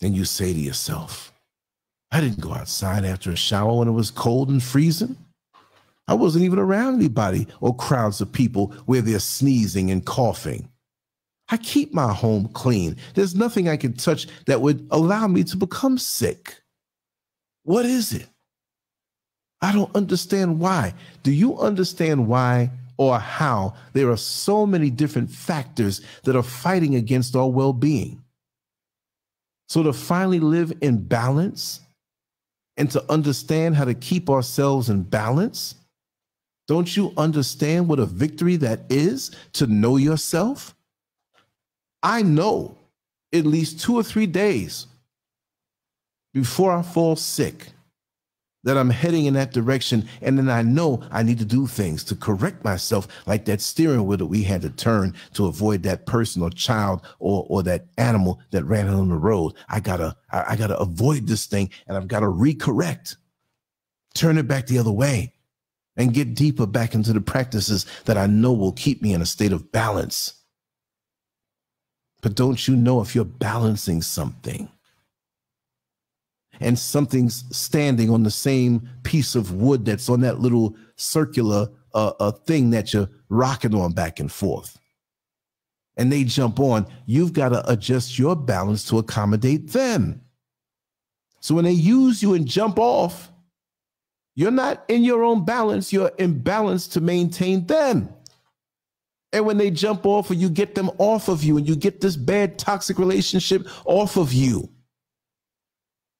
Then you say to yourself, I didn't go outside after a shower when it was cold and freezing. I wasn't even around anybody or crowds of people where they're sneezing and coughing. I keep my home clean. There's nothing I can touch that would allow me to become sick. What is it? I don't understand why. Do you understand why or how there are so many different factors that are fighting against our well being? So, to finally live in balance and to understand how to keep ourselves in balance, don't you understand what a victory that is to know yourself? I know at least two or three days before I fall sick that I'm heading in that direction. And then I know I need to do things to correct myself, like that steering wheel that we had to turn to avoid that person or child or, or that animal that ran on the road. I gotta, I, I gotta avoid this thing and I've got to recorrect, turn it back the other way and get deeper back into the practices that I know will keep me in a state of balance. But don't you know if you're balancing something? and something's standing on the same piece of wood that's on that little circular uh, uh, thing that you're rocking on back and forth. And they jump on, you've got to adjust your balance to accommodate them. So when they use you and jump off, you're not in your own balance, you're in balance to maintain them. And when they jump off or you get them off of you and you get this bad toxic relationship off of you,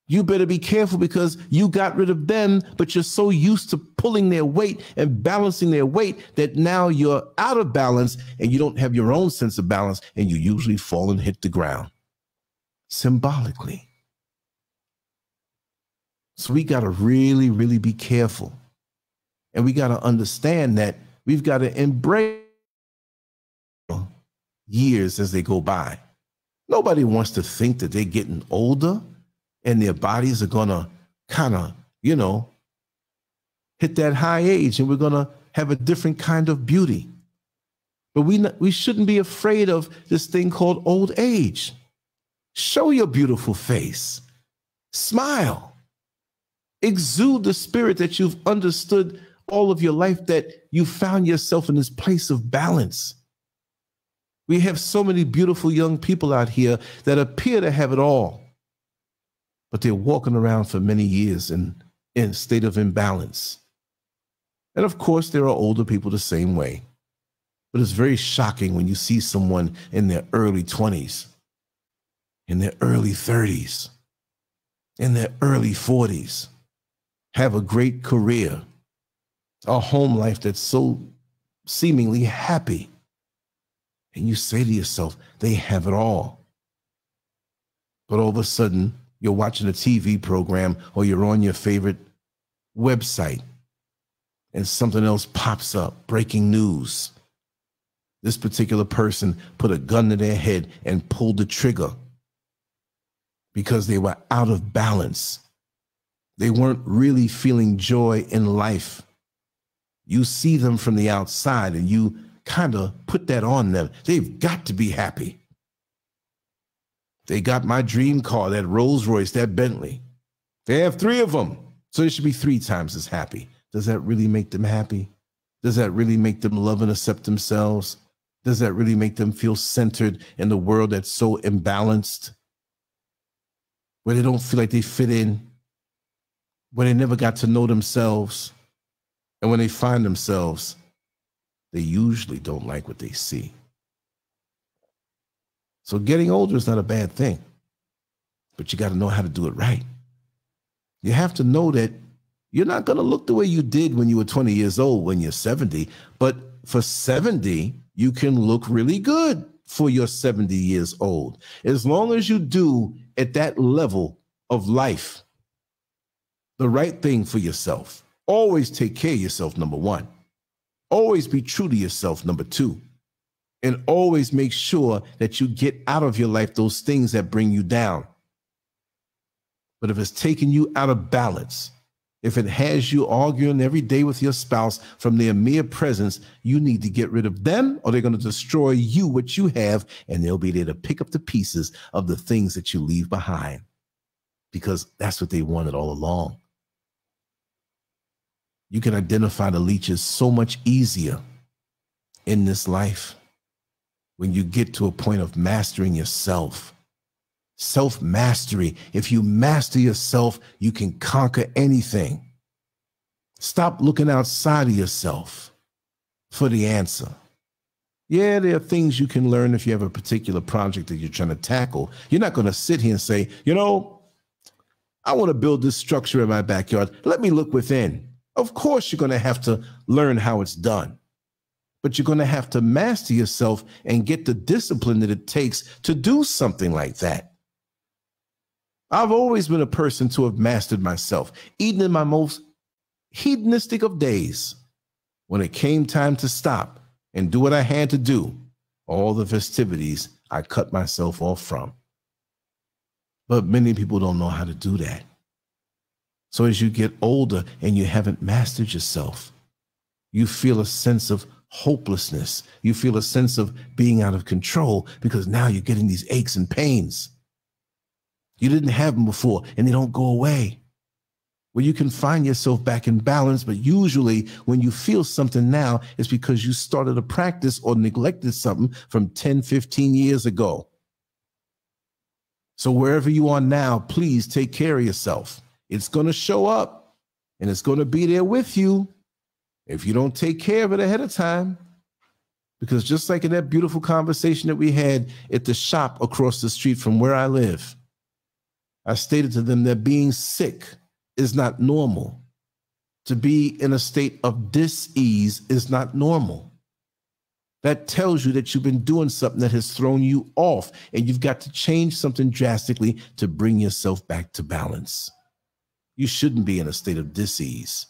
you better be careful because you got rid of them, but you're so used to pulling their weight and balancing their weight that now you're out of balance and you don't have your own sense of balance and you usually fall and hit the ground symbolically. So we got to really, really be careful. And we got to understand that we've got to embrace years as they go by. Nobody wants to think that they're getting older and their bodies are going to kind of, you know, hit that high age and we're going to have a different kind of beauty. But we, we shouldn't be afraid of this thing called old age. Show your beautiful face, smile, exude the spirit that you've understood all of your life, that you found yourself in this place of balance. We have so many beautiful young people out here that appear to have it all but they're walking around for many years in, in a state of imbalance. And of course, there are older people the same way. But it's very shocking when you see someone in their early 20s, in their early 30s, in their early 40s, have a great career, a home life that's so seemingly happy. And you say to yourself, they have it all. But all of a sudden, you're watching a TV program or you're on your favorite website and something else pops up breaking news. This particular person put a gun to their head and pulled the trigger because they were out of balance. They weren't really feeling joy in life. You see them from the outside and you kind of put that on them. They've got to be happy. They got my dream car, that Rolls Royce, that Bentley. They have three of them. So they should be three times as happy. Does that really make them happy? Does that really make them love and accept themselves? Does that really make them feel centered in the world that's so imbalanced? Where they don't feel like they fit in, where they never got to know themselves, and when they find themselves, they usually don't like what they see. So getting older is not a bad thing, but you got to know how to do it right. You have to know that you're not going to look the way you did when you were 20 years old when you're 70, but for 70, you can look really good for your 70 years old. As long as you do at that level of life the right thing for yourself. Always take care of yourself, number one. Always be true to yourself, number two. And always make sure that you get out of your life those things that bring you down. But if it's taking you out of balance, if it has you arguing every day with your spouse from their mere presence, you need to get rid of them or they're going to destroy you, what you have, and they'll be there to pick up the pieces of the things that you leave behind because that's what they wanted all along. You can identify the leeches so much easier in this life when you get to a point of mastering yourself self mastery. If you master yourself, you can conquer anything. Stop looking outside of yourself for the answer. Yeah, there are things you can learn if you have a particular project that you're trying to tackle. You're not going to sit here and say, you know, I want to build this structure in my backyard. Let me look within. Of course, you're going to have to learn how it's done, but you're going to have to master yourself and get the discipline that it takes to do something like that. I've always been a person to have mastered myself, even in my most hedonistic of days. When it came time to stop and do what I had to do, all the festivities I cut myself off from. But many people don't know how to do that. So as you get older and you haven't mastered yourself, you feel a sense of hopelessness. You feel a sense of being out of control because now you're getting these aches and pains. You didn't have them before and they don't go away. Well, you can find yourself back in balance, but usually when you feel something now, it's because you started a practice or neglected something from 10, 15 years ago. So wherever you are now, please take care of yourself. It's going to show up and it's going to be there with you if you don't take care of it ahead of time. Because just like in that beautiful conversation that we had at the shop across the street from where I live, I stated to them that being sick is not normal. To be in a state of dis-ease is not normal. That tells you that you've been doing something that has thrown you off, and you've got to change something drastically to bring yourself back to balance. You shouldn't be in a state of dis-ease.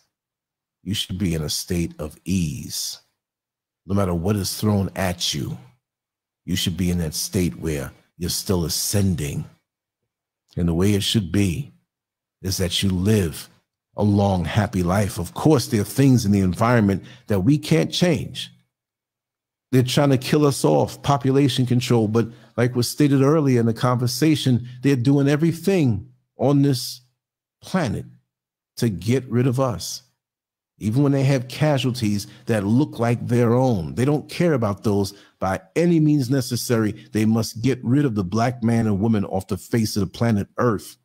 You should be in a state of ease. No matter what is thrown at you, you should be in that state where you're still ascending and the way it should be is that you live a long, happy life. Of course, there are things in the environment that we can't change. They're trying to kill us off, population control. But like was stated earlier in the conversation, they're doing everything on this planet to get rid of us even when they have casualties that look like their own. They don't care about those by any means necessary. They must get rid of the black man and woman off the face of the planet Earth.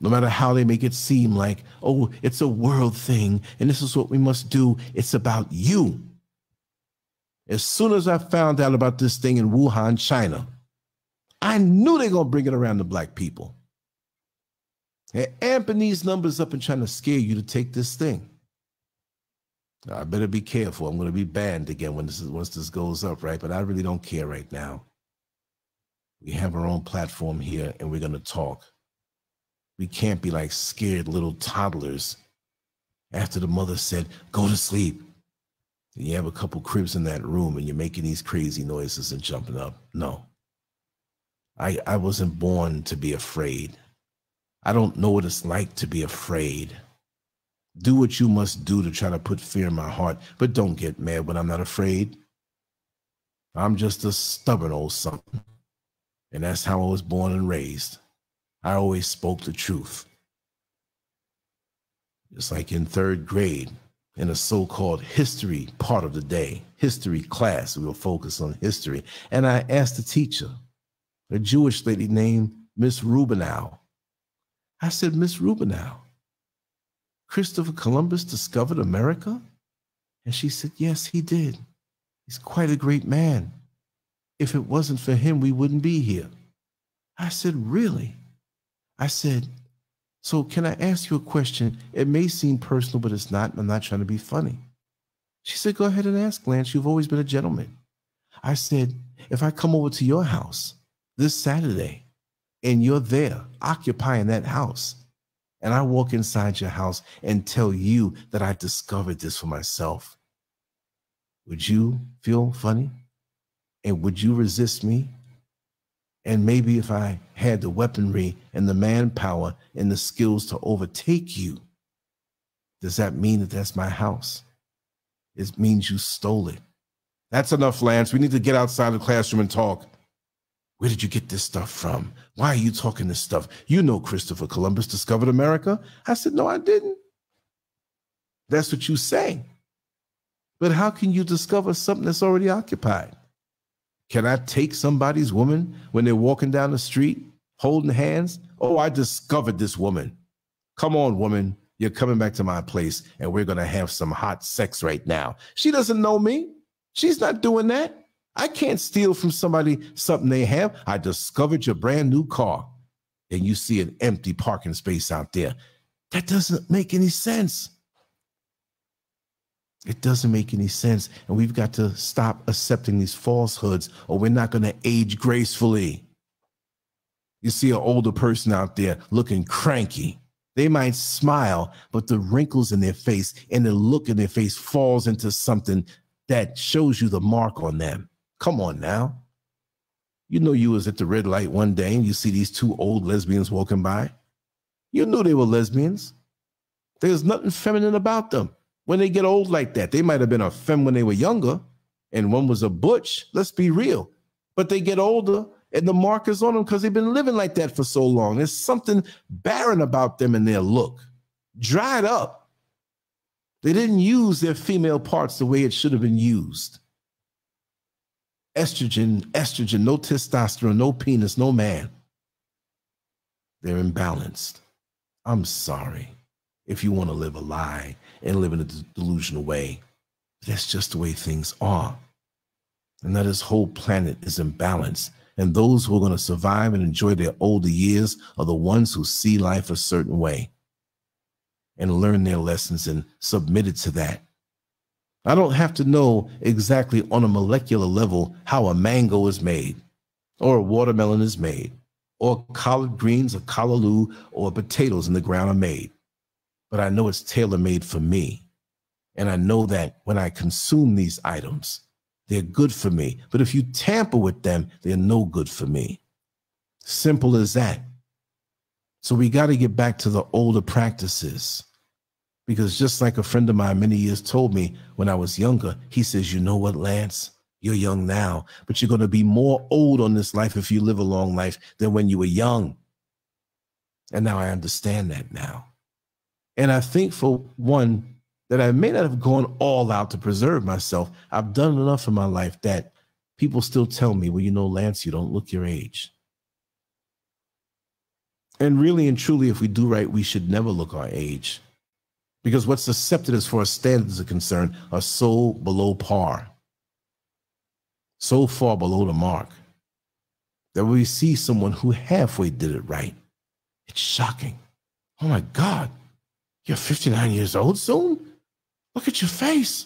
No matter how they make it seem like, oh, it's a world thing and this is what we must do, it's about you. As soon as I found out about this thing in Wuhan, China, I knew they're going to bring it around to black people. They're amping these numbers up and trying to scare you to take this thing. I better be careful. I'm going to be banned again when this is, once this goes up, right? But I really don't care right now. We have our own platform here, and we're going to talk. We can't be like scared little toddlers after the mother said, "Go to sleep." And you have a couple cribs in that room, and you're making these crazy noises and jumping up. No, I I wasn't born to be afraid. I don't know what it's like to be afraid. Do what you must do to try to put fear in my heart, but don't get mad when I'm not afraid. I'm just a stubborn old something. And that's how I was born and raised. I always spoke the truth. It's like in third grade, in a so called history part of the day, history class, we will focus on history. And I asked the teacher, a Jewish lady named Miss Rubinow, I said, Miss Rubinow, Christopher Columbus discovered America? And she said, Yes, he did. He's quite a great man. If it wasn't for him, we wouldn't be here. I said, Really? I said, So can I ask you a question? It may seem personal, but it's not. I'm not trying to be funny. She said, Go ahead and ask, Lance. You've always been a gentleman. I said, If I come over to your house this Saturday and you're there occupying that house, and I walk inside your house and tell you that I discovered this for myself, would you feel funny? And would you resist me? And maybe if I had the weaponry and the manpower and the skills to overtake you, does that mean that that's my house? It means you stole it. That's enough, Lance. We need to get outside the classroom and talk. Where did you get this stuff from? Why are you talking this stuff? You know Christopher Columbus discovered America. I said, No, I didn't. That's what you say. But how can you discover something that's already occupied? Can I take somebody's woman when they're walking down the street holding hands? Oh, I discovered this woman. Come on, woman. You're coming back to my place and we're going to have some hot sex right now. She doesn't know me. She's not doing that. I can't steal from somebody something they have. I discovered your brand new car and you see an empty parking space out there. That doesn't make any sense. It doesn't make any sense. And we've got to stop accepting these falsehoods or we're not going to age gracefully. You see an older person out there looking cranky. They might smile, but the wrinkles in their face and the look in their face falls into something that shows you the mark on them. Come on now. You know you was at the red light one day and you see these two old lesbians walking by. You knew they were lesbians. There's nothing feminine about them. When they get old like that, they might have been a femme when they were younger, and one was a butch. Let's be real. But they get older and the markers on them because they've been living like that for so long. There's something barren about them in their look, dried up. They didn't use their female parts the way it should have been used estrogen, estrogen, no testosterone, no penis, no man. They're imbalanced. I'm sorry if you want to live a lie and live in a delusional way. That's just the way things are. And that this whole planet is imbalanced. And those who are going to survive and enjoy their older years are the ones who see life a certain way and learn their lessons and submitted to that I don't have to know exactly on a molecular level how a mango is made, or a watermelon is made, or collard greens, or callaloo, or potatoes in the ground are made. But I know it's tailor made for me. And I know that when I consume these items, they're good for me. But if you tamper with them, they're no good for me. Simple as that. So we got to get back to the older practices. Because just like a friend of mine many years told me when I was younger, he says, You know what, Lance? You're young now, but you're going to be more old on this life if you live a long life than when you were young. And now I understand that now. And I think for one, that I may not have gone all out to preserve myself. I've done enough in my life that people still tell me, well, you know, Lance, you don't look your age. And really and truly, if we do right, we should never look our age because what's accepted as far as standards are concerned are so below par, so far below the mark, that when we see someone who halfway did it right, it's shocking. Oh my God, you're 59 years old soon? Look at your face.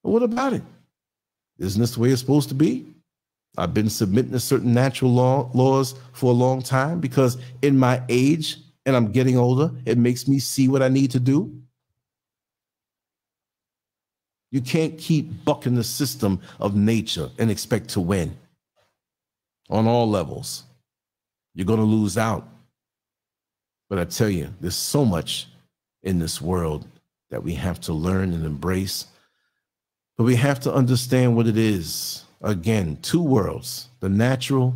What about it? Isn't this the way it's supposed to be? I've been submitting to certain natural law, laws for a long time because in my age and I'm getting older, it makes me see what I need to do. You can't keep bucking the system of nature and expect to win on all levels. You're going to lose out. But I tell you, there's so much in this world that we have to learn and embrace. But we have to understand what it is. Again, two worlds the natural,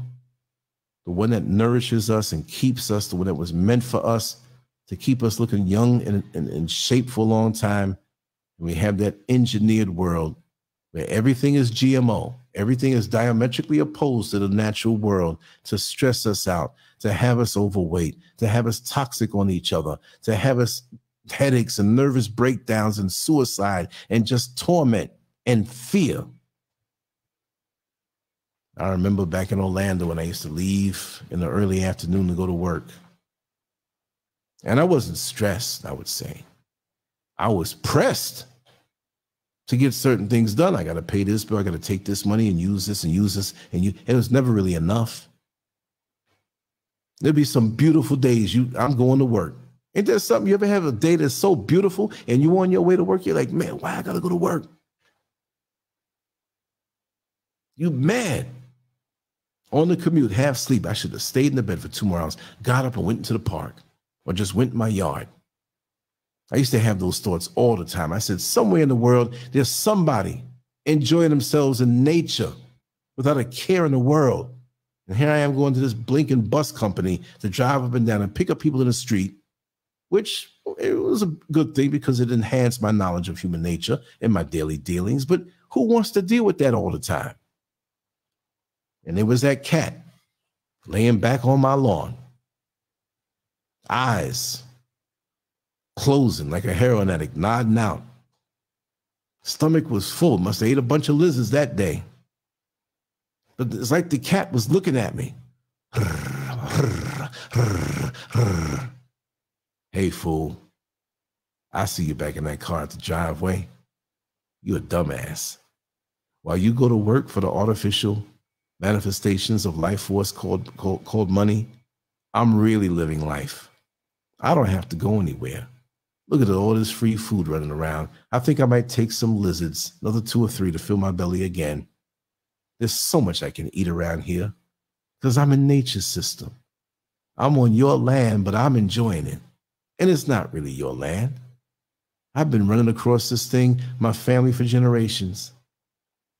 the one that nourishes us and keeps us, the one that was meant for us to keep us looking young and in shape for a long time we have that engineered world where everything is GMO, everything is diametrically opposed to the natural world to stress us out, to have us overweight, to have us toxic on each other, to have us headaches and nervous breakdowns and suicide and just torment and fear. I remember back in Orlando when I used to leave in the early afternoon to go to work. And I wasn't stressed, I would say. I was pressed to get certain things done. I got to pay this bill. I got to take this money and use this and use this. And you, it was never really enough. There'd be some beautiful days. You, I'm going to work. Ain't there something you ever have a day that's so beautiful and you on your way to work? You're like, man, why I gotta go to work? You mad on the commute, half sleep. I should have stayed in the bed for two more hours, got up and went into the park or just went in my yard. I used to have those thoughts all the time. I said, somewhere in the world, there's somebody enjoying themselves in nature without a care in the world. And here I am going to this blinking bus company to drive up and down and pick up people in the street, which it was a good thing because it enhanced my knowledge of human nature in my daily dealings. But who wants to deal with that all the time? And there was that cat laying back on my lawn, eyes closing like a heroin addict, nodding out. Stomach was full, must have ate a bunch of lizards that day. But it's like the cat was looking at me. hey, fool. I see you back in that car at the driveway. You a dumbass. While you go to work for the artificial manifestations of life force called, called, called money, I'm really living life. I don't have to go anywhere. Look at all this free food running around. I think I might take some lizards, another two or three to fill my belly again. There's so much I can eat around here because I'm in nature's system. I'm on your land, but I'm enjoying it. And it's not really your land. I've been running across this thing, my family for generations.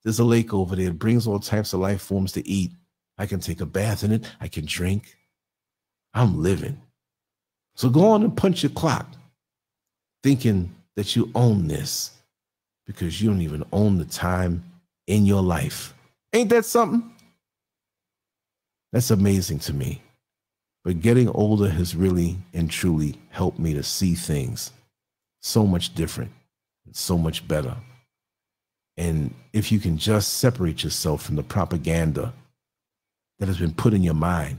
There's a lake over there. It brings all types of life forms to eat. I can take a bath in it. I can drink. I'm living. So go on and punch your clock thinking that you own this because you don't even own the time in your life. Ain't that something? That's amazing to me. But getting older has really and truly helped me to see things so much different and so much better. And if you can just separate yourself from the propaganda that has been put in your mind,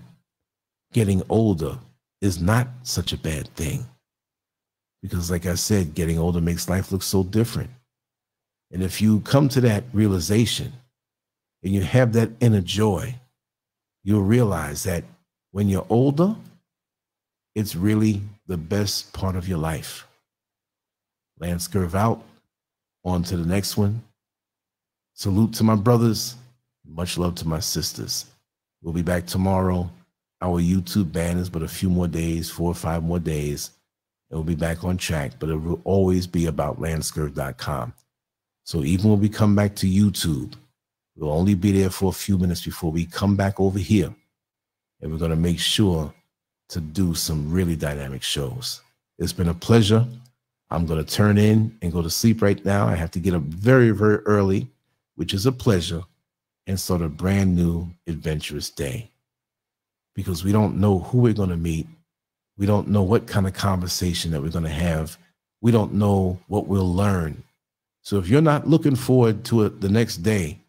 getting older is not such a bad thing. Because, like I said, getting older makes life look so different. And if you come to that realization and you have that inner joy, you'll realize that when you're older, it's really the best part of your life. Lance Scurv out. On to the next one. Salute to my brothers. Much love to my sisters. We'll be back tomorrow. Our YouTube ban is but a few more days, four or five more days. It will be back on track, but it will always be about lancescurv.com. So even when we come back to YouTube, we'll only be there for a few minutes before we come back over here. And we're going to make sure to do some really dynamic shows. It's been a pleasure. I'm going to turn in and go to sleep right now. I have to get up very, very early, which is a pleasure, and start a brand new adventurous day. Because we don't know who we're going to meet we don't know what kind of conversation that we're going to have. We don't know what we'll learn. So if you're not looking forward to it the next day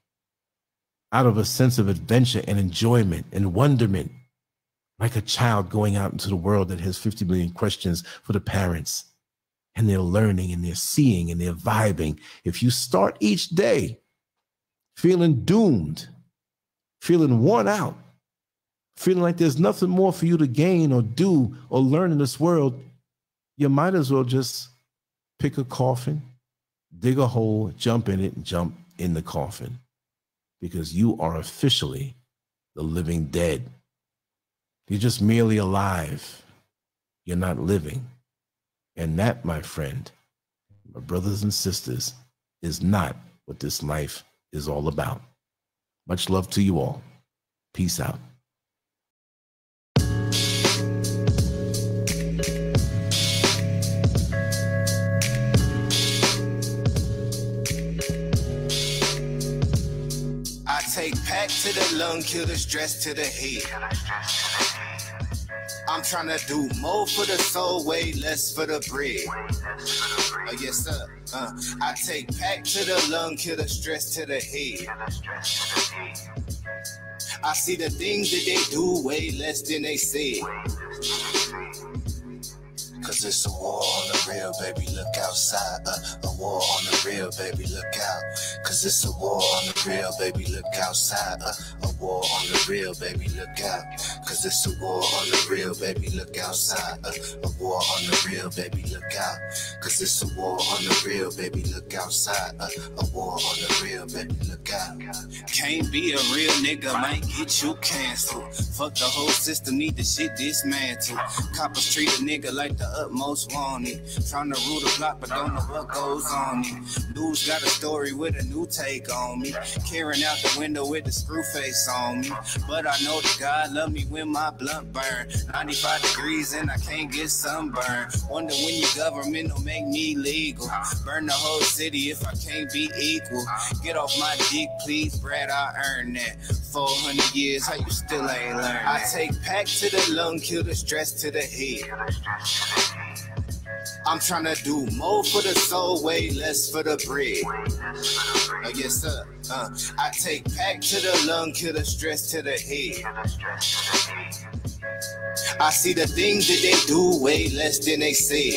out of a sense of adventure and enjoyment and wonderment, like a child going out into the world that has 50 million questions for the parents, and they're learning and they're seeing and they're vibing. If you start each day feeling doomed, feeling worn out, feeling like there's nothing more for you to gain or do or learn in this world, you might as well just pick a coffin, dig a hole, jump in it, and jump in the coffin because you are officially the living dead. You're just merely alive. You're not living. And that, my friend, my brothers and sisters, is not what this life is all about. Much love to you all. Peace out. The lung, kill the stress to the head. I'm trying to do more for the soul, way less for the bread. Uh, yes, sir. Uh, I take pack to the lung, kill the stress to the head. I see the things that they do way less than they say. Cause it's a war on the real, baby, look outside. Uh, a war on the real, baby, look out. Cause it's a war on the real, baby, look outside. Uh, a war on the real, baby, look out. Cause it's a war on the real, baby, look outside. Uh, a war on the real, baby, look out. Cause it's a war on the real, baby, look outside. Uh, a war on the real, baby, look out. Can't be a real nigga, might get you canceled. Fuck the whole system, need the shit dismantled. Coppers treat a nigga like the utmost wanted. Trying to rule the block, but don't know what goes on it. News got a story with a new take on me. Carrying out the window with the screw face on me. But I know that God love me when my blunt burn. 95 degrees and I can't get sunburn. Wonder when your government will make me legal. Burn the whole city if I can't be equal. Get off my dick, please, Brad. I earned that. 400 years, how you still ain't learned? I take pack to the lung, kill the stress to the head. I'm trying to do more for the soul, way less for the bread. Uh, yes, sir. Uh, I take pack to the lung, kill the stress to the head. I see the things that they do way less than they say.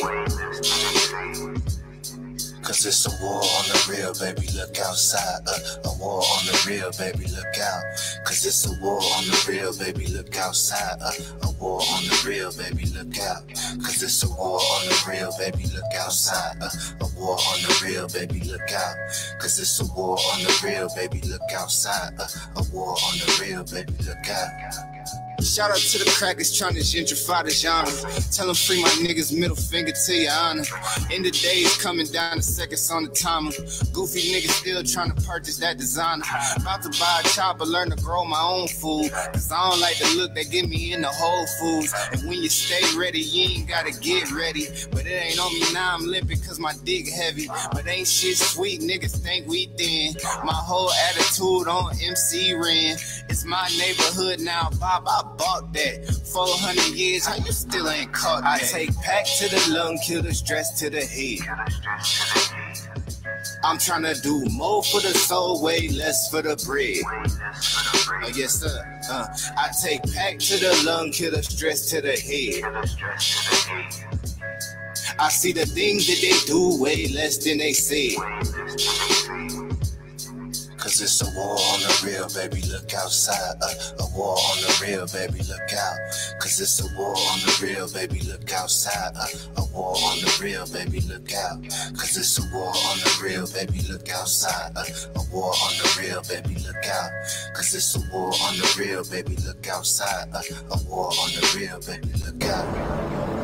Cause it's a war on the real, baby, look outside. Uh, a war on the real, baby, look out. Cause it's a war on the real, baby, look outside. Uh, a war on the real, baby, look out. Cause it's a war on the real, baby, look outside. Uh, a war on the real, baby, look out. Cause it's a war on the real, baby, look outside. Uh, a war on the real, baby, look out. Shout out to the crackers trying to gentrify the genre. Tell them free my niggas, middle finger to your honor. End of days coming down the seconds on the timer. Goofy niggas still trying to purchase that designer. About to buy a chopper, learn to grow my own food. Cause I don't like the look they give me in the Whole Foods. And when you stay ready, you ain't gotta get ready. But it ain't on me now, I'm limping cause my dick heavy. But ain't shit sweet, niggas think we thin. My whole attitude on MC Ren. It's my neighborhood now, Bob. I bought that. 400 years, how you still ain't caught that? I take pack to the lung, kill the stress to the head. I'm trying to do more for the soul, way less for the bread. Uh, yes, sir. Uh, I take pack to the lung, kill the stress to the head. I see the things that they do way less than they say. Cause it's a war on the real, baby, look outside. Uh, a war on the real, baby, look out. Cause it's a war on the real, baby, look outside. Uh, a war on the real, baby, look out. Cause it's a war on the real, baby, look outside. Uh, a war on the real, baby, look out. Cause it's a war on the real, baby, look outside. Uh, a war on the real, baby, look out.